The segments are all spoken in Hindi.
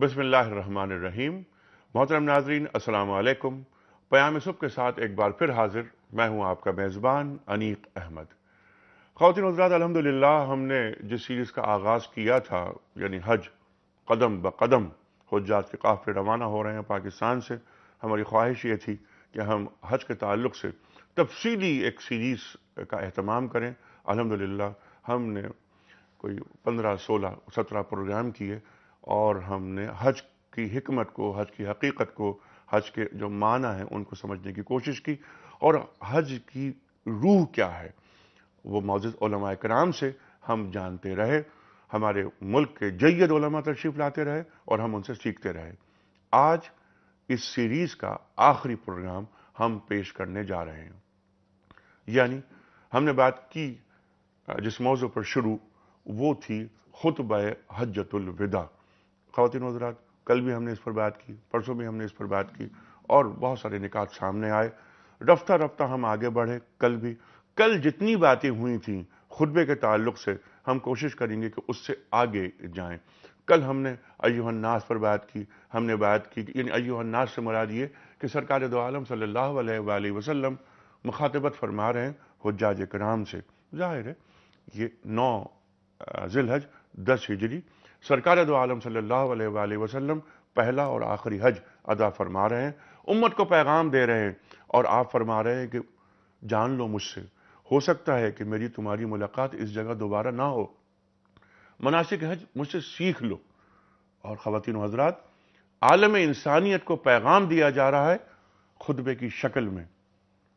बसमीम मोहतरम नाजरीन, अस्सलाम वालेकुम प्याम सुबह के साथ एक बार फिर हाजिर मैं हूँ आपका मेज़बान अनीक अहमद। ख़वान हजरात अलहमदिल्ला हमने जिस सीरीज़ का आगाज़ किया था, यानी हज, कदम ब कदम हजात के काफ़े रवाना हो रहे हैं पाकिस्तान से, हमारी ख्वाहिश ये थी कि हम हज के ताल्लुक से तफसीली एक सीरीज़ का अहतमाम करें। अलहमदिल्ला हमने कोई पंद्रह, सोलह, सत्रह प्रोग्राम किए और हमने हज की हमत को, हज की हकीकत को, हज के जो माना है उनको समझने की कोशिश की। और हज की रूह क्या है? वो मौजूद कराम से हम जानते रहे, हमारे मुल्क के जैद तशरीफ़ लाते रहे और हम उनसे सीखते रहे। आज इस सीरीज़ का आखिरी प्रोग्राम हम पेश करने जा रहे हैं। यानी हमने बात की, जिस मौजू पर शुरू, वो थी खुतब हजतुलविदा खातिन हजरात कल भी हमने इस पर बात की, परसों भी हमने इस पर बात की, और बहुत सारे निकात सामने आए। रफ्ता रफ्ता हम आगे बढ़े, कल भी। कल जितनी बातें हुई थी, खुतबे के ताल्लुक से हम कोशिश करेंगे कि उससे आगे जाएँ। कल हमने अयुहन्नास पर बात की, हमने बात की, यानी अयुहन्नास से मुराद ये कि सरकार दो आलम सल्लल्लाहु अलैहि वसल्लम मुखातबत फरमा रहे हैं हजाज कराम से। ज़ाहिर है, ये नौ जिलहज, दस हिजरी सरकार दो आलम सल्लल्लाहु अलैहि वसल्लम पहला और आखिरी हज अदा फरमा रहे हैं। उम्मत को पैगाम दे रहे हैं और आप फरमा रहे हैं कि जान लो मुझसे, हो सकता है कि मेरी तुम्हारी मुलाकात इस जगह दोबारा ना हो। मनासिक हज मुझसे सीख लो। और ख़वान हजरात, आलम इंसानियत को पैगाम दिया जा रहा है खुतबे की शक्ल में।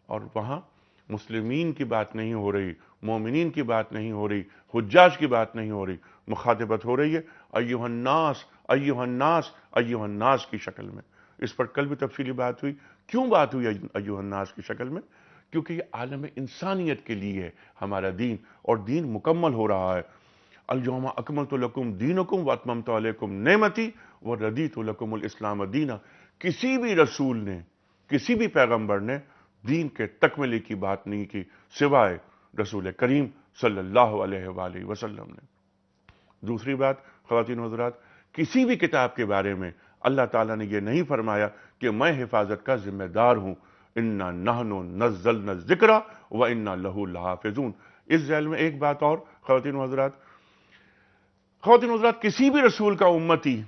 और वहाँ मुस्लिमीन की बात नहीं हो रही मोमिन की बात नहीं हो रही हजाज की बात नहीं हो रही, मुखातबत हो रही है अयुहन्नास अयुहन्नास अयुहन्नास की शक्ल में। इस पर कल भी तफसीली बात हुई। क्यों बात हुई अयुहन्नास की शक्ल में? क्योंकि ये आलम इंसानियत के लिए है, हमारा दीन, और दीन मुकम्मल हो रहा है। अलजोमा अकमल तो लकुम दीन दीनकुम वतमम तो नेमती व रदी तो लकुम इस्लाम दीना। किसी भी रसूल ने, किसी भी पैगंबर ने दीन के तकमले की बात नहीं की, सिवाय रसूल करीम सल्लल्लाहु अलैहि वसल्लम ने। दूसरी बात खातिन हजरात, किसी भी किताब के बारे में अल्लाह ताला ने यह नहीं फरमाया कि मैं हिफाजत का जिम्मेदार हूँ। इन्ना नहनो नजल न जिक्रा व इन्ना लहू लहाफिजून। इस जैल में एक बात और खातिन हजरात। खातिन हजरात, किसी भी रसूल का उम्मती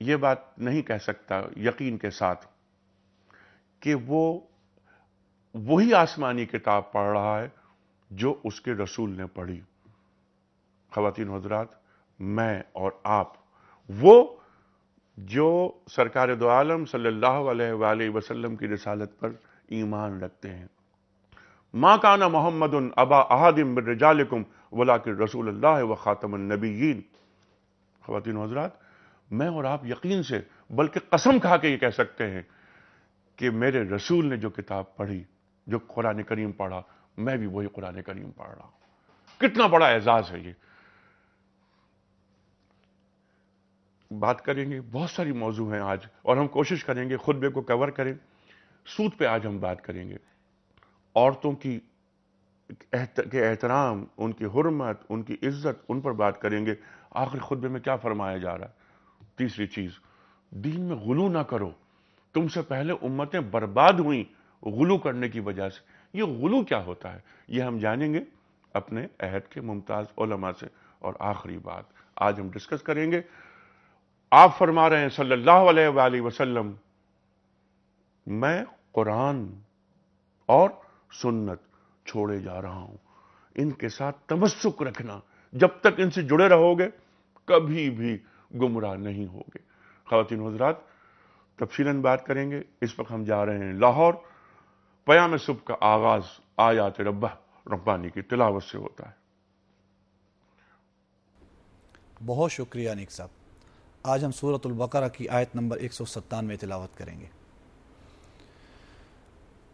ये बात नहीं कह सकता यकीन के साथ कि वो वही आसमानी किताब पढ़ रहा है जो उसके रसूल ने पढ़ी। खातिन हजरात, मैं और आप। वो जो सरकार दो आलम सल्लल्लाहु वसल्लम की रसालत पर ईमान रखते हैं। माँ काना मोहम्मद उन अबा अहादिम रजालकुम वला के रसूल अल्लाह व ख़ातमनबीन ख़वान हजरात, मैं और आप यकीन से, बल्कि कसम खा के ये कह सकते हैं कि मेरे रसूल ने जो किताब पढ़ी, जो कुरान करीम पढ़ा मैं भी वही कुरान करीम पढ़ रहा हूँ। कितना बड़ा एजाज है ये। बात करेंगे, बहुत सारी मौजू हैं आज, और हम कोशिश करेंगे, खुतबे को कवर करें। सूद पे आज हम बात करेंगे। औरतों की के एहतराम, उनकी हरमत, उनकी इज़्ज़त, उन पर बात करेंगे। आखिर खुतबे में क्या फरमाया जा रहा है? तीसरी चीज़, दीन में गुलू ना करो। तुमसे पहले उम्मतें बर्बाद हुई गुलू करने की वजह से। ये गुलू क्या होता है? ये हम जानेंगे अपने अहद के मुमताज़ ओलमा से। और आखिरी बात, आज हम डिस्कस करेंगे, आप फरमा रहे हैं सल्लल्लाहु अलैहि वसल्लम, मैं कुरान और सुन्नत छोड़े जा रहा हूँ। इनके साथ तमस्सुक रखना, जब तक इनसे जुड़े रहोगे, कभी भी गुमराह नहीं होगे। खातिन हजरात, तफसीलन बात करेंगे। इस वक्त हम जा रहे हैं लाहौर पयाम सुबह का आगाज आयात रब्बा रब्बानी की तिलावत से होता है बहुत शुक्रिया निक साहब आज हम सूरतुल बकरा की आयत नंबर एक सौ सत्तानवे तिलावत करेंगे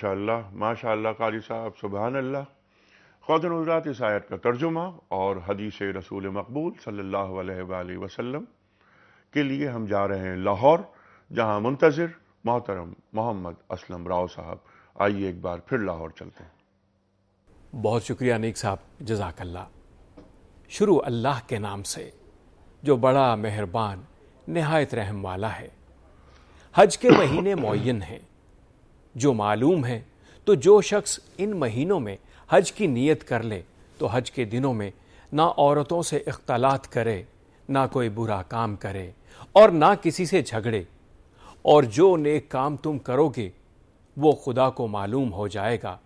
माशाल्लाह माशाल्लाह कारी साहब सुबहान अल्लाह ख़वातिन हज़रात इस आयत का तर्जुमा और हदीस रसूल मकबूल सल्लल्लाहु अलैहि वसल्लम के लिए हम जा रहे हैं लाहौर जहाँ मुंतज़र मोहतरम मोहम्मद असलम राव साहब। आइए एक बार फिर लाहौर चलते हैं। बहुत शुक्रिया अनीक साहब जजाकल्ला शुरू अल्लाह के नाम से जो बड़ा मेहरबान नहायत रहम वाला है। हज के महीने मुयन हैं। जो मालूम है तो जो शख्स इन महीनों में हज की नीयत कर ले तो हज के दिनों में ना औरतों से इख्तलात करे, ना कोई बुरा काम करे और ना किसी से झगड़े। और जो नेक काम तुम करोगे, वो खुदा को मालूम हो जाएगा।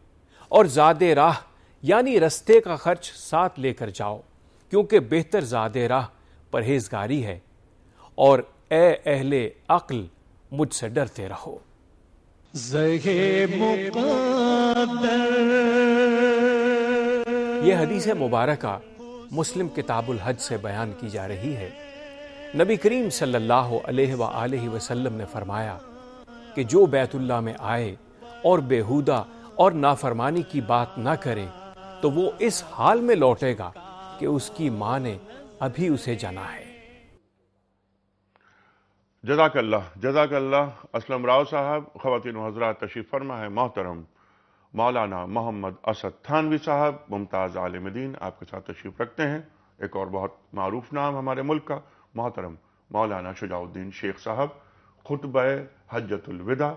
और ज़ादे राह, यानी रस्ते का खर्च साथ लेकर जाओ, क्योंकि बेहतर ज़ादे राह परहेजगारी है। और ए अहले अक्ल, मुझसे डरते रहो। जहे ये हदीस मुबारक मुस्लिम किताबुल हज से बयान की जा रही है। नबी करीम सल्लल्लाहु अलैहि वसल्लम ने फरमाया कि जो बैतुल्ला में आए और बेहुदा और नाफरमानी की बात ना करे तो वो इस हाल में लौटेगा कि उसकी माँ ने अभी उसे जना है। जजाकल्ला जजाकल्ला असलम राव साहब, ख़वातिन हजरा तशरीफ़ फरमा है मोहतरम, मौलाना मोहम्मद असद थानवी साहब, मुमताज़ आलिम दीन, आपके साथ तशरीफ़ रखते हैं। एक और बहुत मरूफ नाम हमारे मुल्क का, मोहतरम, मौलाना शुजाउद्दीन शेख साहब, खुतब हजतुलविदा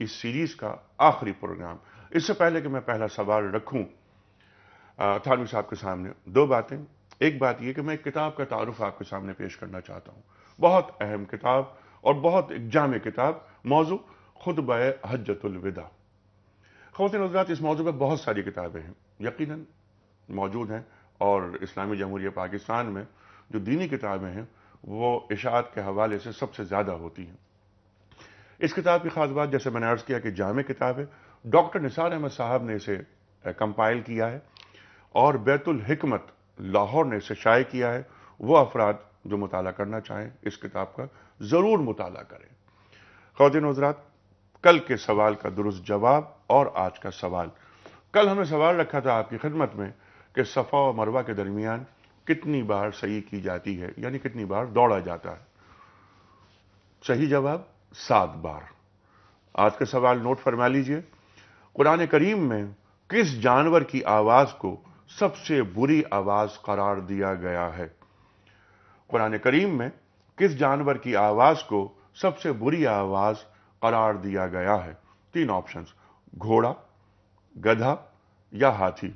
इस सीरीज़ का आखिरी प्रोग्राम। इससे पहले कि मैं पहला सवाल रखूँ थानवी साहब के सामने दो बातें। एक बात यह कि मैं किताब का तारुफ आपके सामने पेश करना चाहता हूँ। बहुत अहम किताब और बहुत एक जाम किताब, मौजू खुतब हजतुलविदा ख़वान हजरात इस मौजू पर बहुत सारी किताबें हैं यकीन मौजूद हैं, और इस्लामी जमहूरिया पाकिस्तान में जो दीनी किताबें हैं, वो इशात के हवाले से सबसे ज़्यादा होती हैं। इस किताब की खास बात, जैसे मैंने अर्ज़ किया कि जाम किताब है, डॉक्टर निसार अहमद साहब ने इसे कंपाइल किया है, और बैतुल हिकमत लाहौर ने इसे शाये किया है, वो अफराद जो मुताला करना चाहें, इस किताब का ज़रूर मुताल करें। ख़वान हजरात, कल के सवाल का दुरुस्त जवाब और आज का सवाल। कल हमने सवाल रखा था आपकी खिदमत में कि सफ़ा और मरवा के दरमियान कितनी बार सही की जाती है, यानी कितनी बार दौड़ा जाता है। सही जवाब, सात बार। आज का सवाल नोट फरमा लीजिए। कुरान करीम में किस जानवर की आवाज़ को सबसे बुरी आवाज़ करार दिया गया है? कुरान करीम में किस जानवर की आवाज़ को सबसे बुरी आवाज़ करार दिया गया है? तीन ऑप्शंस घोड़ा, गधा या हाथी।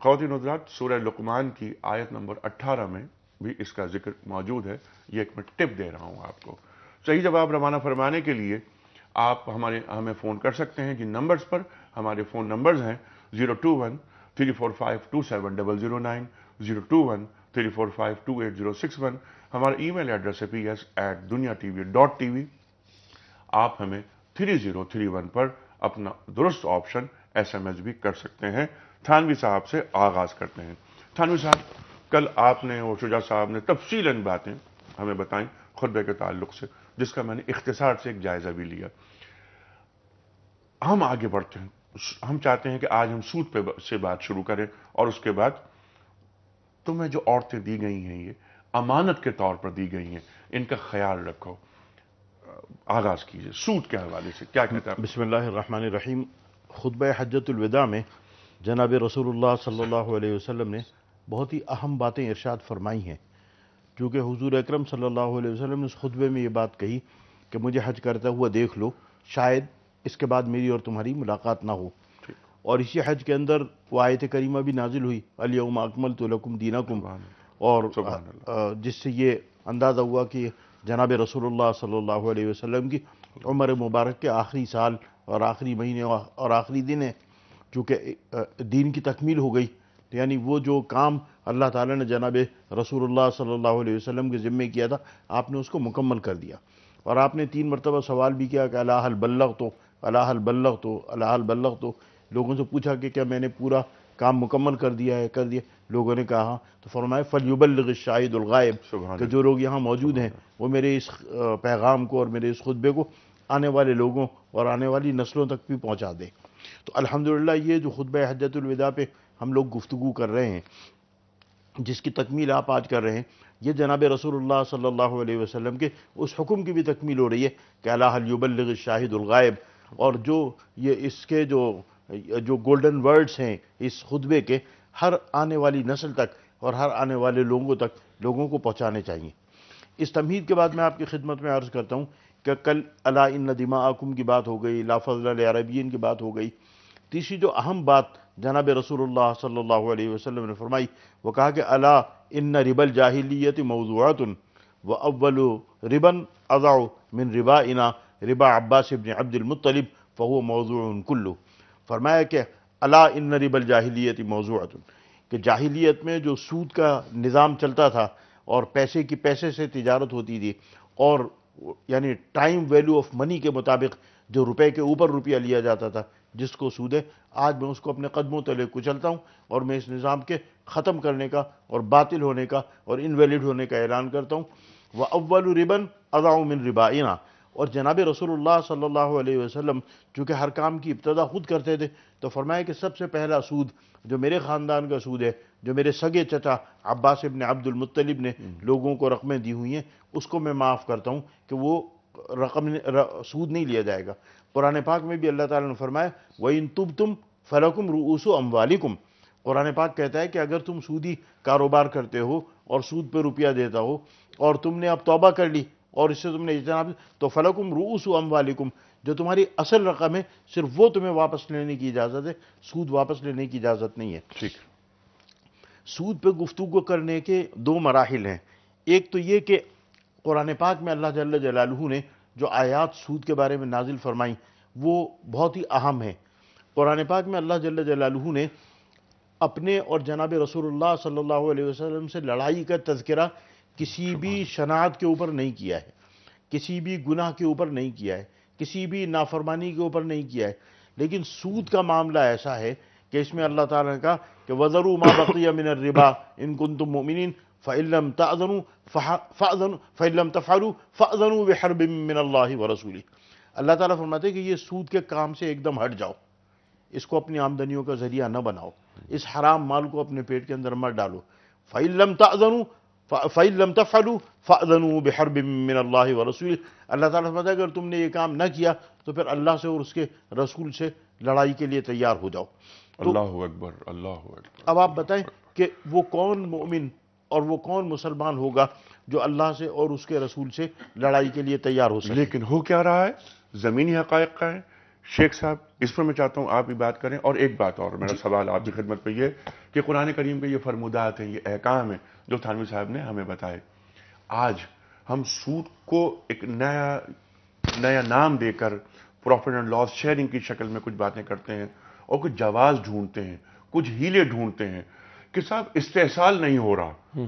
खौतिन सूर्य लुकमान की आयत नंबर 18 में भी इसका ज़िक्र मौजूद है। ये एक मैं टिप दे रहा हूँ आपको। सही जवाब रवाना फरमाने के लिए आप हमारे, हमें फ़ोन कर सकते हैं जिन नंबर्स पर हमारे फ़ोन नंबर्स हैं zero two one three four five two seven double zero nine, zero two one three four five two eight zero six one हमारा ईमेल एड्रेस है P S at Dunya T V dot T V आप हमें थ्री ज़ीरो थ्री वन पर अपना दुरुस्त ऑप्शन एसएमएस भी कर सकते हैं। थानवी साहब से आगाज़ करते हैं। थानवी साहब, कल आपने और शुजा साहब ने तफसीलन बातें हमें बताई खुतबे के ताल्लुक से, जिसका मैंने इख्तिसार से एक जायजा भी लिया। हम आगे बढ़ते हैं। हम चाहते हैं कि आज हम सूद पे से बात शुरू करें और उसके बाद तुम्हें जो औरतें दी गई हैं ये, अमानत के तौर पर दी गई हैं, इनका ख्याल रखो। आगाज़ कीजिए, सूद के हवाले से क्या कहता है? बिस्मिल्लाहिर्रहमानिर्रहीम। खुतब हजतुलविदा में जनाब रसूलुल्लाह सल्लल्लाहु अलैहि वसल्लम ने बहुत ही अहम बातें इरशाद फरमाई हैं। क्योंकि हुजूर अकरम सल्लल्लाहु अलैहि वसल्लम ने उस खुतबे में ये बात कही कि मुझे हज करता हुआ देख लो, शायद इसके बाद मेरी और तुम्हारी मुलाकात ना हो। और इसी हज के अंदर वो आयत करीमा भी नाजिल हुई अलियम अकमल तो लकुम दीनाकुम। और जिससे ये अंदाज़ा हुआ कि जनाब रसूलुल्लाह सल्लल्लाहु अलैहि वसल्लम की उम्र मुबारक के आखिरी साल और आखिरी महीने और आखिरी दिन है चूँकि दीन की तकमील हो गई तो यानी वो जो काम अल्लाह ताला ने जनाब रसूलुल्लाह सल्लल्लाहु अलैहि वसल्लम के ज़िम्मे किया था आपने उसको मुकम्मल कर दिया। और आपने तीन मरतबा सवाल भी किया कि अलाहल बल्लग तो अलाहल बल्लग तो अलाहल बल्लग तो लोगों से पूछा कि क्या मैंने पूरा काम मुकम्मल कर दिया है कर दिया? लोगों ने कहा तो फरमाए फलयुबल शाहिदुलगायब कि जो लोग यहाँ मौजूद हैं वो मेरे इस पैगाम को और मेरे इस खुतबे को आने वाले लोगों और आने वाली नस्लों तक भी पहुँचा दें। तो अल्हम्दुलिल्लाह ये जो खुतब हजतुलविदा पे हम लोग गुफ्तु कर रहे हैं जिसकी तकमील आप आज कर रहे हैं ये जनाब रसूलुल्लाह सल्लल्लाहु अलैहि वसल्लम के उस हुक्म की भी तकमील हो रही है कि अलाबल शाहिदुलगायब और जो ये इसके जो जो गोल्डन वर्ड्स हैं इस खुतबे के, हर आने वाली नस्ल तक और हर आने वाले लोगों तक लोगों को पहुँचाने चाहिए। इस तमहीद के बाद मैं आपकी खिदमत में अर्ज़ करता हूँ कि कल अला इन आकुम की बात हो गई लाफल अरबियन की बात हो गई। तीसरी जो अहम बात जनाब रसूलुल्लाह सल्लल्लाहु अलैहि वसल्लम ने फरमाई, वो कहा कि अला इन रिबल जाहिलियत मौजूआतन, व अव्वल रिबन अज़ाउ मिन रिबा इना रिबा अब्बास इबन अब्दुलमुत्तलिब फ़हु मौजू कुल्लु फरमाया कि अला इन रिबल जाहिलियत मौजूद कि जाहिलियत में जो सूद का निज़ाम चलता था और पैसे की पैसे से तजारत होती थी और यानी टाइम वैल्यू ऑफ़ मनी के मुताबिक जो रुपए के ऊपर रुपया लिया जाता था, जिसको सूद है, आज मैं उसको अपने कदमों तले कुचलता हूँ और मैं इस निज़ाम के ख़त्म करने का और बातिल होने का और इनवैलिड होने का ऐलान करता हूँ। वह अव्वल रिबन अदाउ मिन रिबाइना। और जनाब रसूलुल्लाह सल्लल्लाहु अलैहि वसल्लम चूँकि हर काम की इब्तदा खुद करते थे तो फरमाया कि सबसे पहला सूद जो मेरे ख़ानदान का सूद है जो मेरे सगे चचा अब्बास इबन अब्दुलमुत्तलिब ने लोगों को रकमें दी हुई हैं उसको मैं माफ़ करता हूँ कि वो रकम सूद नहीं लिया जाएगा। कुरान पाक में भी अल्लाह ताला ने फरमाया वह इन तुब तुम फ़लकुम रूसो अम्वालिकुम। कुरान पाक कहता है कि अगर तुम सूदी कारोबार करते हो और सूद पर रुपया देता हो और तुमने अब तोबा कर ली और इससे तुमने इजनाब तो फ़लकुम रूस अम अम्वालिकुम जो तुम्हारी असल रकम है सिर्फ़ वो तुम्हें वापस लेने की इजाज़त है सूद वापस लेने की इजाज़त नहीं है। ठीक। सूद पे गुफ्तु करने के दो मराहल हैं। एक तो ये कि कुरान पाक में अल्लाह जल्ल जलालू ने जो आयात सूद के बारे में नाजिल फरमाई वो बहुत ही अहम है। कुरान पाक में अल्लाह जल्ल जलालू ने अपने और जनाब रसूलुल्लाह सल्लल्लाहु अलैहि वसल्लम से लड़ाई का तस्करा किसी भी शनात के ऊपर नहीं किया है। किसी भी गुनाह के ऊपर नहीं किया है। किसी भी नाफरमानी के ऊपर नहीं किया है। लेकिन सूद का मामला ऐसा है कि इसमें अल्लाह ताला ने कहा कि वज़रू मा बकिया मिन रिबा इन कुन तुम मोमिन फ़ैलम तनु फ़ाज़न फ़ैलम तफ़ालू फ़ाज़नु बहरब मिन अल्लाह व रसूली अल्लाह ताला फरमाते कि ये सूद के काम से एकदम हट जाओ। इसको अपनी आमदनियों का ज़रिया न बनाओ। इस हराम माल को अपने पेट के अंदर मत डालो। फ़ैलम तनु फ़ैलम तफ़लू फ़ाज़नु बहरब मिन अल्लाह व रसूल अल्लाह ताला फरमाता अगर तुमने ये काम ना किया तो फिर अल्लाह से और उसके रसूल से लड़ाई के लिए तैयार हो जाओ। तो अल्लाह अकबर अल्लाह अकबर अब आप बताएँ कि वो कौन मोमिन और वो कौन मुसलमान होगा जो अल्लाह से और उसके रसूल से लड़ाई के लिए तैयार हो सके? लेकिन हो क्या रहा है? ज़मीनी हक़ का है शेख साहब इस पर मैं चाहता हूँ आप भी बात करें। और एक बात और मेरा सवाल आपकी खिदमत पर यह कि कुरान करीम के ये फरमुदात हैं ये अहकाम हैं जो थानवी साहब ने हमें बताए। आज हम सूद को एक नया नया नाम देकर प्रॉफिट एंड लॉस शेयरिंग की शक्ल में कुछ बातें करते हैं और कुछ जवाज ढूंढते हैं कुछ हीले ढूंढते हैं कि साहब इस्तेसाल नहीं हो रहा।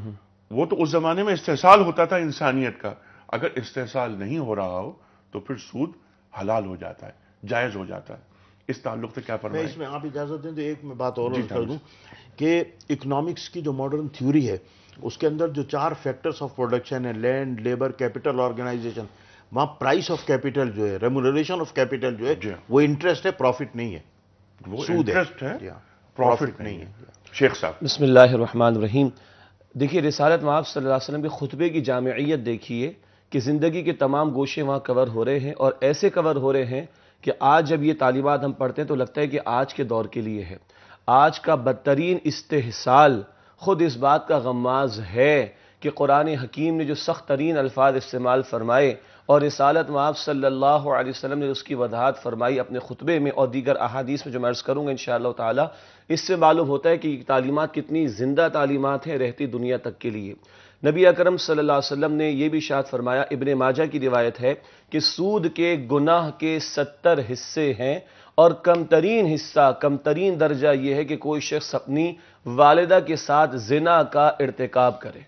वो तो उस जमाने में इस्तेसाल होता था इंसानियत का। अगर इस्तेसाल नहीं हो रहा हो तो फिर सूद हलाल हो जाता है। जायज़ हो जाता है। इस ताल्लुक से क्या मैं फरमाएँ? इसमें आप इजाज़त दें तो एक मैं बात और कर दूँ कि इकोनॉमिक्स की जो मॉडर्न थ्योरी है उसके अंदर जो चार फैक्टर्स ऑफ़ प्रोडक्शन है लैंड लेबर कैपिटल ऑर्गेनाइजेशन वहाँ प्राइस ऑफ़ कैपिटल जो है रेमुनरेशन ऑफ़ कैपिटल जो है वो इंटरेस्ट है प्रॉफिट नहीं है। वो है। इंटरेस्ट है हाँ, प्रॉफिट नहीं नहीं है। शेख साहब। बसमीम देखिए रिसालत माब सल्लल्लाहु अलैहि वसल्लम के खुतबे की जामियत देखिए कि ज़िंदगी के तमाम गोशे वहाँ कवर हो रहे हैं और ऐसे कवर हो रहे हैं कि आज जब ये तालीमात हम पढ़ते हैं तो लगता है कि आज के दौर के लिए है। आज का बदतरीन इस्तेसाल खुद इस बात का गमाज है कि कुरान हकीम ने जो सख्त तरीन अल्फाज इस्तेमाल फरमाए और रिसालत सल्लल्लाहु अलैहि वसल्लम ने उसकी वजाहत फरमाई अपने खुतबे में और दीगर अहादीस में जो मैं अर्ज़ करूँगा इन ताला, इससे मालूम होता है कि तालीमात कितनी ज़िंदा तालीमात हैं रहती दुनिया तक के लिए। नबी अकरम सल्लल्लाहु अलैहि वसल्लम ने यह भी शाद फरमाया इबन माजा की रिवायत है कि सूद के गुनाह के सत्तर हिस्से हैं और कम तरीन हिस्सा कम तरीन दर्जा यह है कि कोई शख्स अपनी वालदा के साथ जिना का इरतकब करे।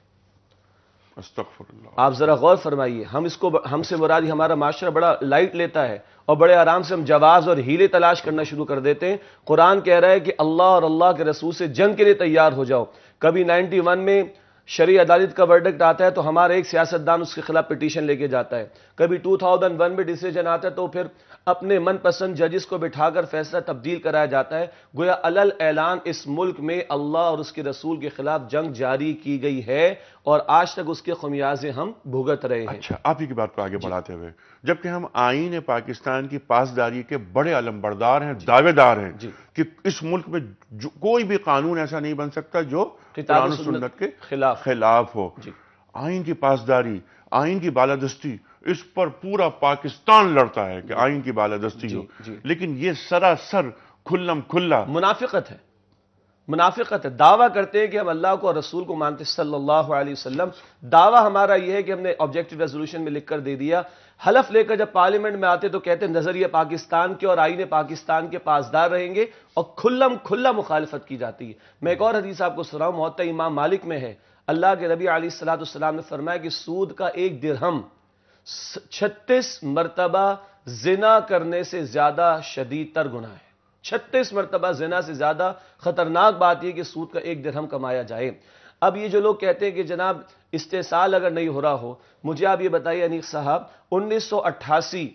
आप जरा गौर फरमाइए हम इसको हमसे मुराद हमारा माशरा बड़ा लाइट लेता है और बड़े आराम से हम जवाज और हीले तलाश करना शुरू कर देते हैं। कुरान कह रहा है कि अल्लाह और अल्लाह के रसूल से जंग के लिए तैयार हो जाओ। कभी 91 में शरी अदालत का वर्डिक्ट आता है तो हमारा एक सियासतदान उसके खिलाफ पिटीशन लेके जाता है। कभी 2001 में डिसीज़न आता है तो फिर अपने मनपसंद जजिस को बिठाकर फैसला तब्दील कराया जाता है। गोया अलल ऐलान इस मुल्क में अल्लाह और उसके रसूल के खिलाफ जंग जारी की गई है और आज तक उसके खमियाजे हम भुगत रहे हैं। अच्छा आप ही की बात को आगे बढ़ाते हुए जबकि हम आईन पाकिस्तान की पासदारी के बड़े अलमबरदार हैं दावेदार हैं कि इस मुल्क में कोई भी कानून ऐसा नहीं बन सकता जो सुन्नत के खिलाफ। खिलाफ हो। आइन की पासदारी आइन की बालादस्ती इस पर पूरा पाकिस्तान लड़ता है कि आइन की बालादस्ती हो। लेकिन ये सरासर खुल्लम खुल्ला। मुनाफिकत है। मुनाफिकत है। दावा करते हैं कि हम अल्लाह को और रसूल को मानते सल्लल्लाहु अलैहि वसल्लम। दावा हमारा यह है कि हमने ऑब्जेक्टिव रेजोल्यूशन में लिखकर दे दिया। हलफ लेकर जब पार्लियामेंट में आते तो कहते नज़रिया पाकिस्तान के और आईने पाकिस्तान के पासदार रहेंगे और खुल्लम खुल्ला मुखालफत की जाती है। मैं एक और हदीस आपको सुनाऊं मोहत्ता इमाम मालिक में है। अल्लाह के नबी अली सलाम ने फरमाया कि सूद का एक दिरहम छत्तीस मरतबा जिना करने से ज़्यादा शदीद तर गुना है। छत्तीस मरतबा जिना से ज़्यादा खतरनाक बात यह कि सूद का एक दिरहम कमाया जाए। अब ये जो लोग कहते हैं कि जनाब, इस्तेसाल अगर नहीं हो रहा हो, मुझे आप ये बताइए अनीक साहब 1988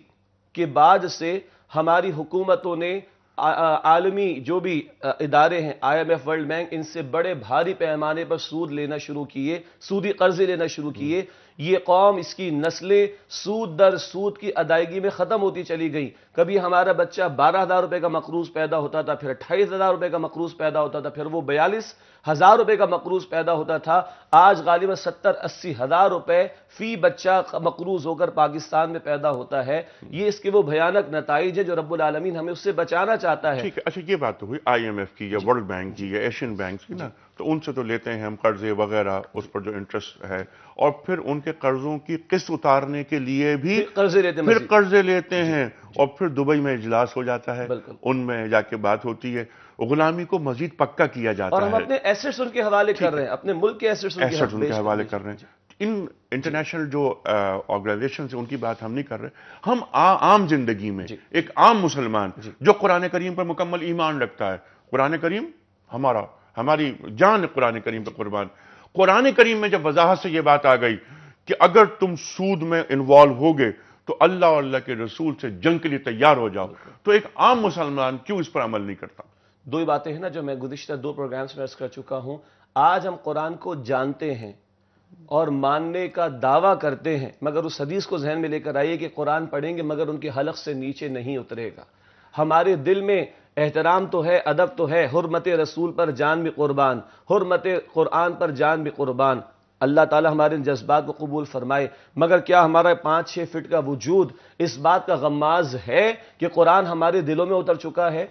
के बाद से हमारी हुकूमतों ने आलमी जो भी इदारे हैं, आईएमएफ, वर्ल्ड बैंक, इनसे बड़े भारी पैमाने पर सूद लेना शुरू किए, सूदी कर्जे लेना शुरू किए। ये कौम, इसकी नस्लें सूद दर सूद की अदायगी में खत्म होती चली गई। कभी हमारा बच्चा बारह हज़ार रुपए का मकरूज पैदा होता था, फिर अट्ठाईस हज़ार रुपए का मकरूज पैदा होता था, फिर वो बयालीस हज़ार रुपए का मकरूज पैदा होता था। आज गालिबा सत्तर अस्सी हज़ार रुपए फ़ी बच्चा मकरूज होकर पाकिस्तान में पैदा होता है। ये इसके वो भयानक नतज है जो रब्बुल आलमीन हमें उससे बचाना चाहता है। ठीक है अच्छा ये बात तो हुई। एफ़ की या वर्ल्ड बैंक की या एशियन बैंक की ना तो उनसे तो लेते हैं हम कर्जे वगैरह उस पर जो इंटरेस्ट है। और फिर उनके कर्जों की किस्त उतारने के लिए भी कर्जे लेते हैं फिर कर्जे लेते हैं। और फिर दुबई में इजलास हो जाता है। उनमें जाके बात होती है। गुलामी को मजीद पक्का किया जाता और हम है। अपने एसेट्स उनके हवाले कर रहे हैं अपने मुल्क के एसेट्स उनके, एसेट्स उनके हवाले कर रहे हैं। इन इंटरनेशनल जो ऑर्गेनाइजेशन है उनकी बात हम नहीं कर रहे। हम आ, आम ज़िंदगी में एक आम मुसलमान जो। कुरान करीम पर मुकम्मल ईमान रखता है। कुरान करीम हमारा हमारी जान कुरान करीम पर कुर्बान। कुरान करीम में जब वजाहत से यह बात आ गई कि अगर तुम सूद में इन्वॉल्व हो गए तो अल्लाह और अल्लाह के रसूल से जंग के लिए तैयार हो जाओ। तो एक आम मुसलमान क्यों इस पर अमल नहीं करता? दो ही बातें हैं ना जो मैं गुजशत दो प्रोग्राम्स में अर्ज़ कर चुका हूँ। आज हम कुरान को जानते हैं और मानने का दावा करते हैं, मगर उस हदीस को जहन में लेकर आइए कि कुरान पढ़ेंगे मगर उनके हलक से नीचे नहीं उतरेगा। हमारे दिल में एहतराम तो है, अदब तो है, हुरमत रसूल पर जान भी कुर्बान, हुरमत कुरान पर जान भी कुर्बान। अल्लाह ताला हमारे इन जज्बात को कबूल फरमाए। मगर क्या हमारा पाँच छः फिट का वजूद इस बात का गमाज है कि कुरान हमारे दिलों में उतर चुका है?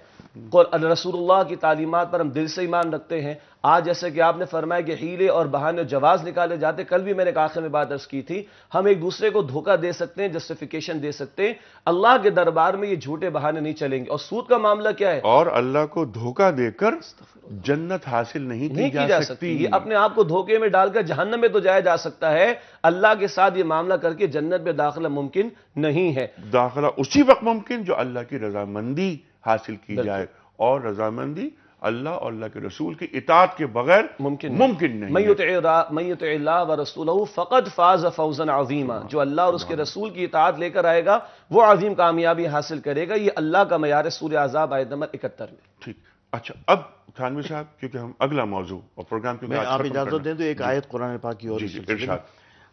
रसूलुल्लाह की तालीमात पर हम दिल से ईमान रखते हैं। आज जैसे कि आपने फरमाया कि हीले और बहाने जवाज निकाले जाते कल भी मैंने आखिर में बात अर्ज़ की थी हम एक दूसरे को धोखा दे सकते हैं जस्टिफिकेशन दे सकते हैं। अल्लाह के दरबार में ये झूठे बहाने नहीं चलेंगे। और सूद का मामला क्या है? और अल्लाह को धोखा देकर जन्नत हासिल नहीं, नहीं की की जा सकती। ये अपने आप को धोखे में डालकर जहन्नम में तो जाया जा सकता है। अल्लाह के साथ ये मामला करके जन्नत में दाखिला मुमकिन नहीं है। दाखिला उसी वक्त मुमकिन जो अल्लाह की रजामंदी हासिल की जाए। और रजामंदी अल्लाह और अल्लाह के रसूल की इतात के बगैर मुमकिन मुमकिन नहीं। मैत व रसूल फ़कत फ़ाज फ़ौजन अजीमा। जो अल्लाह और उसके रसूल की इतात लेकर आएगा वो अजीम कामयाबी हासिल करेगा। ये अल्लाह का मैार सूर्य आज़ाब आयत नंबर इकहत्तर में। ठीक। अच्छा अब थानवी साहब क्योंकि हम अगला मौजू और प्रोग्राम क्योंकि आप इजाज़त दें तो एक आयत कुरान पाक की और।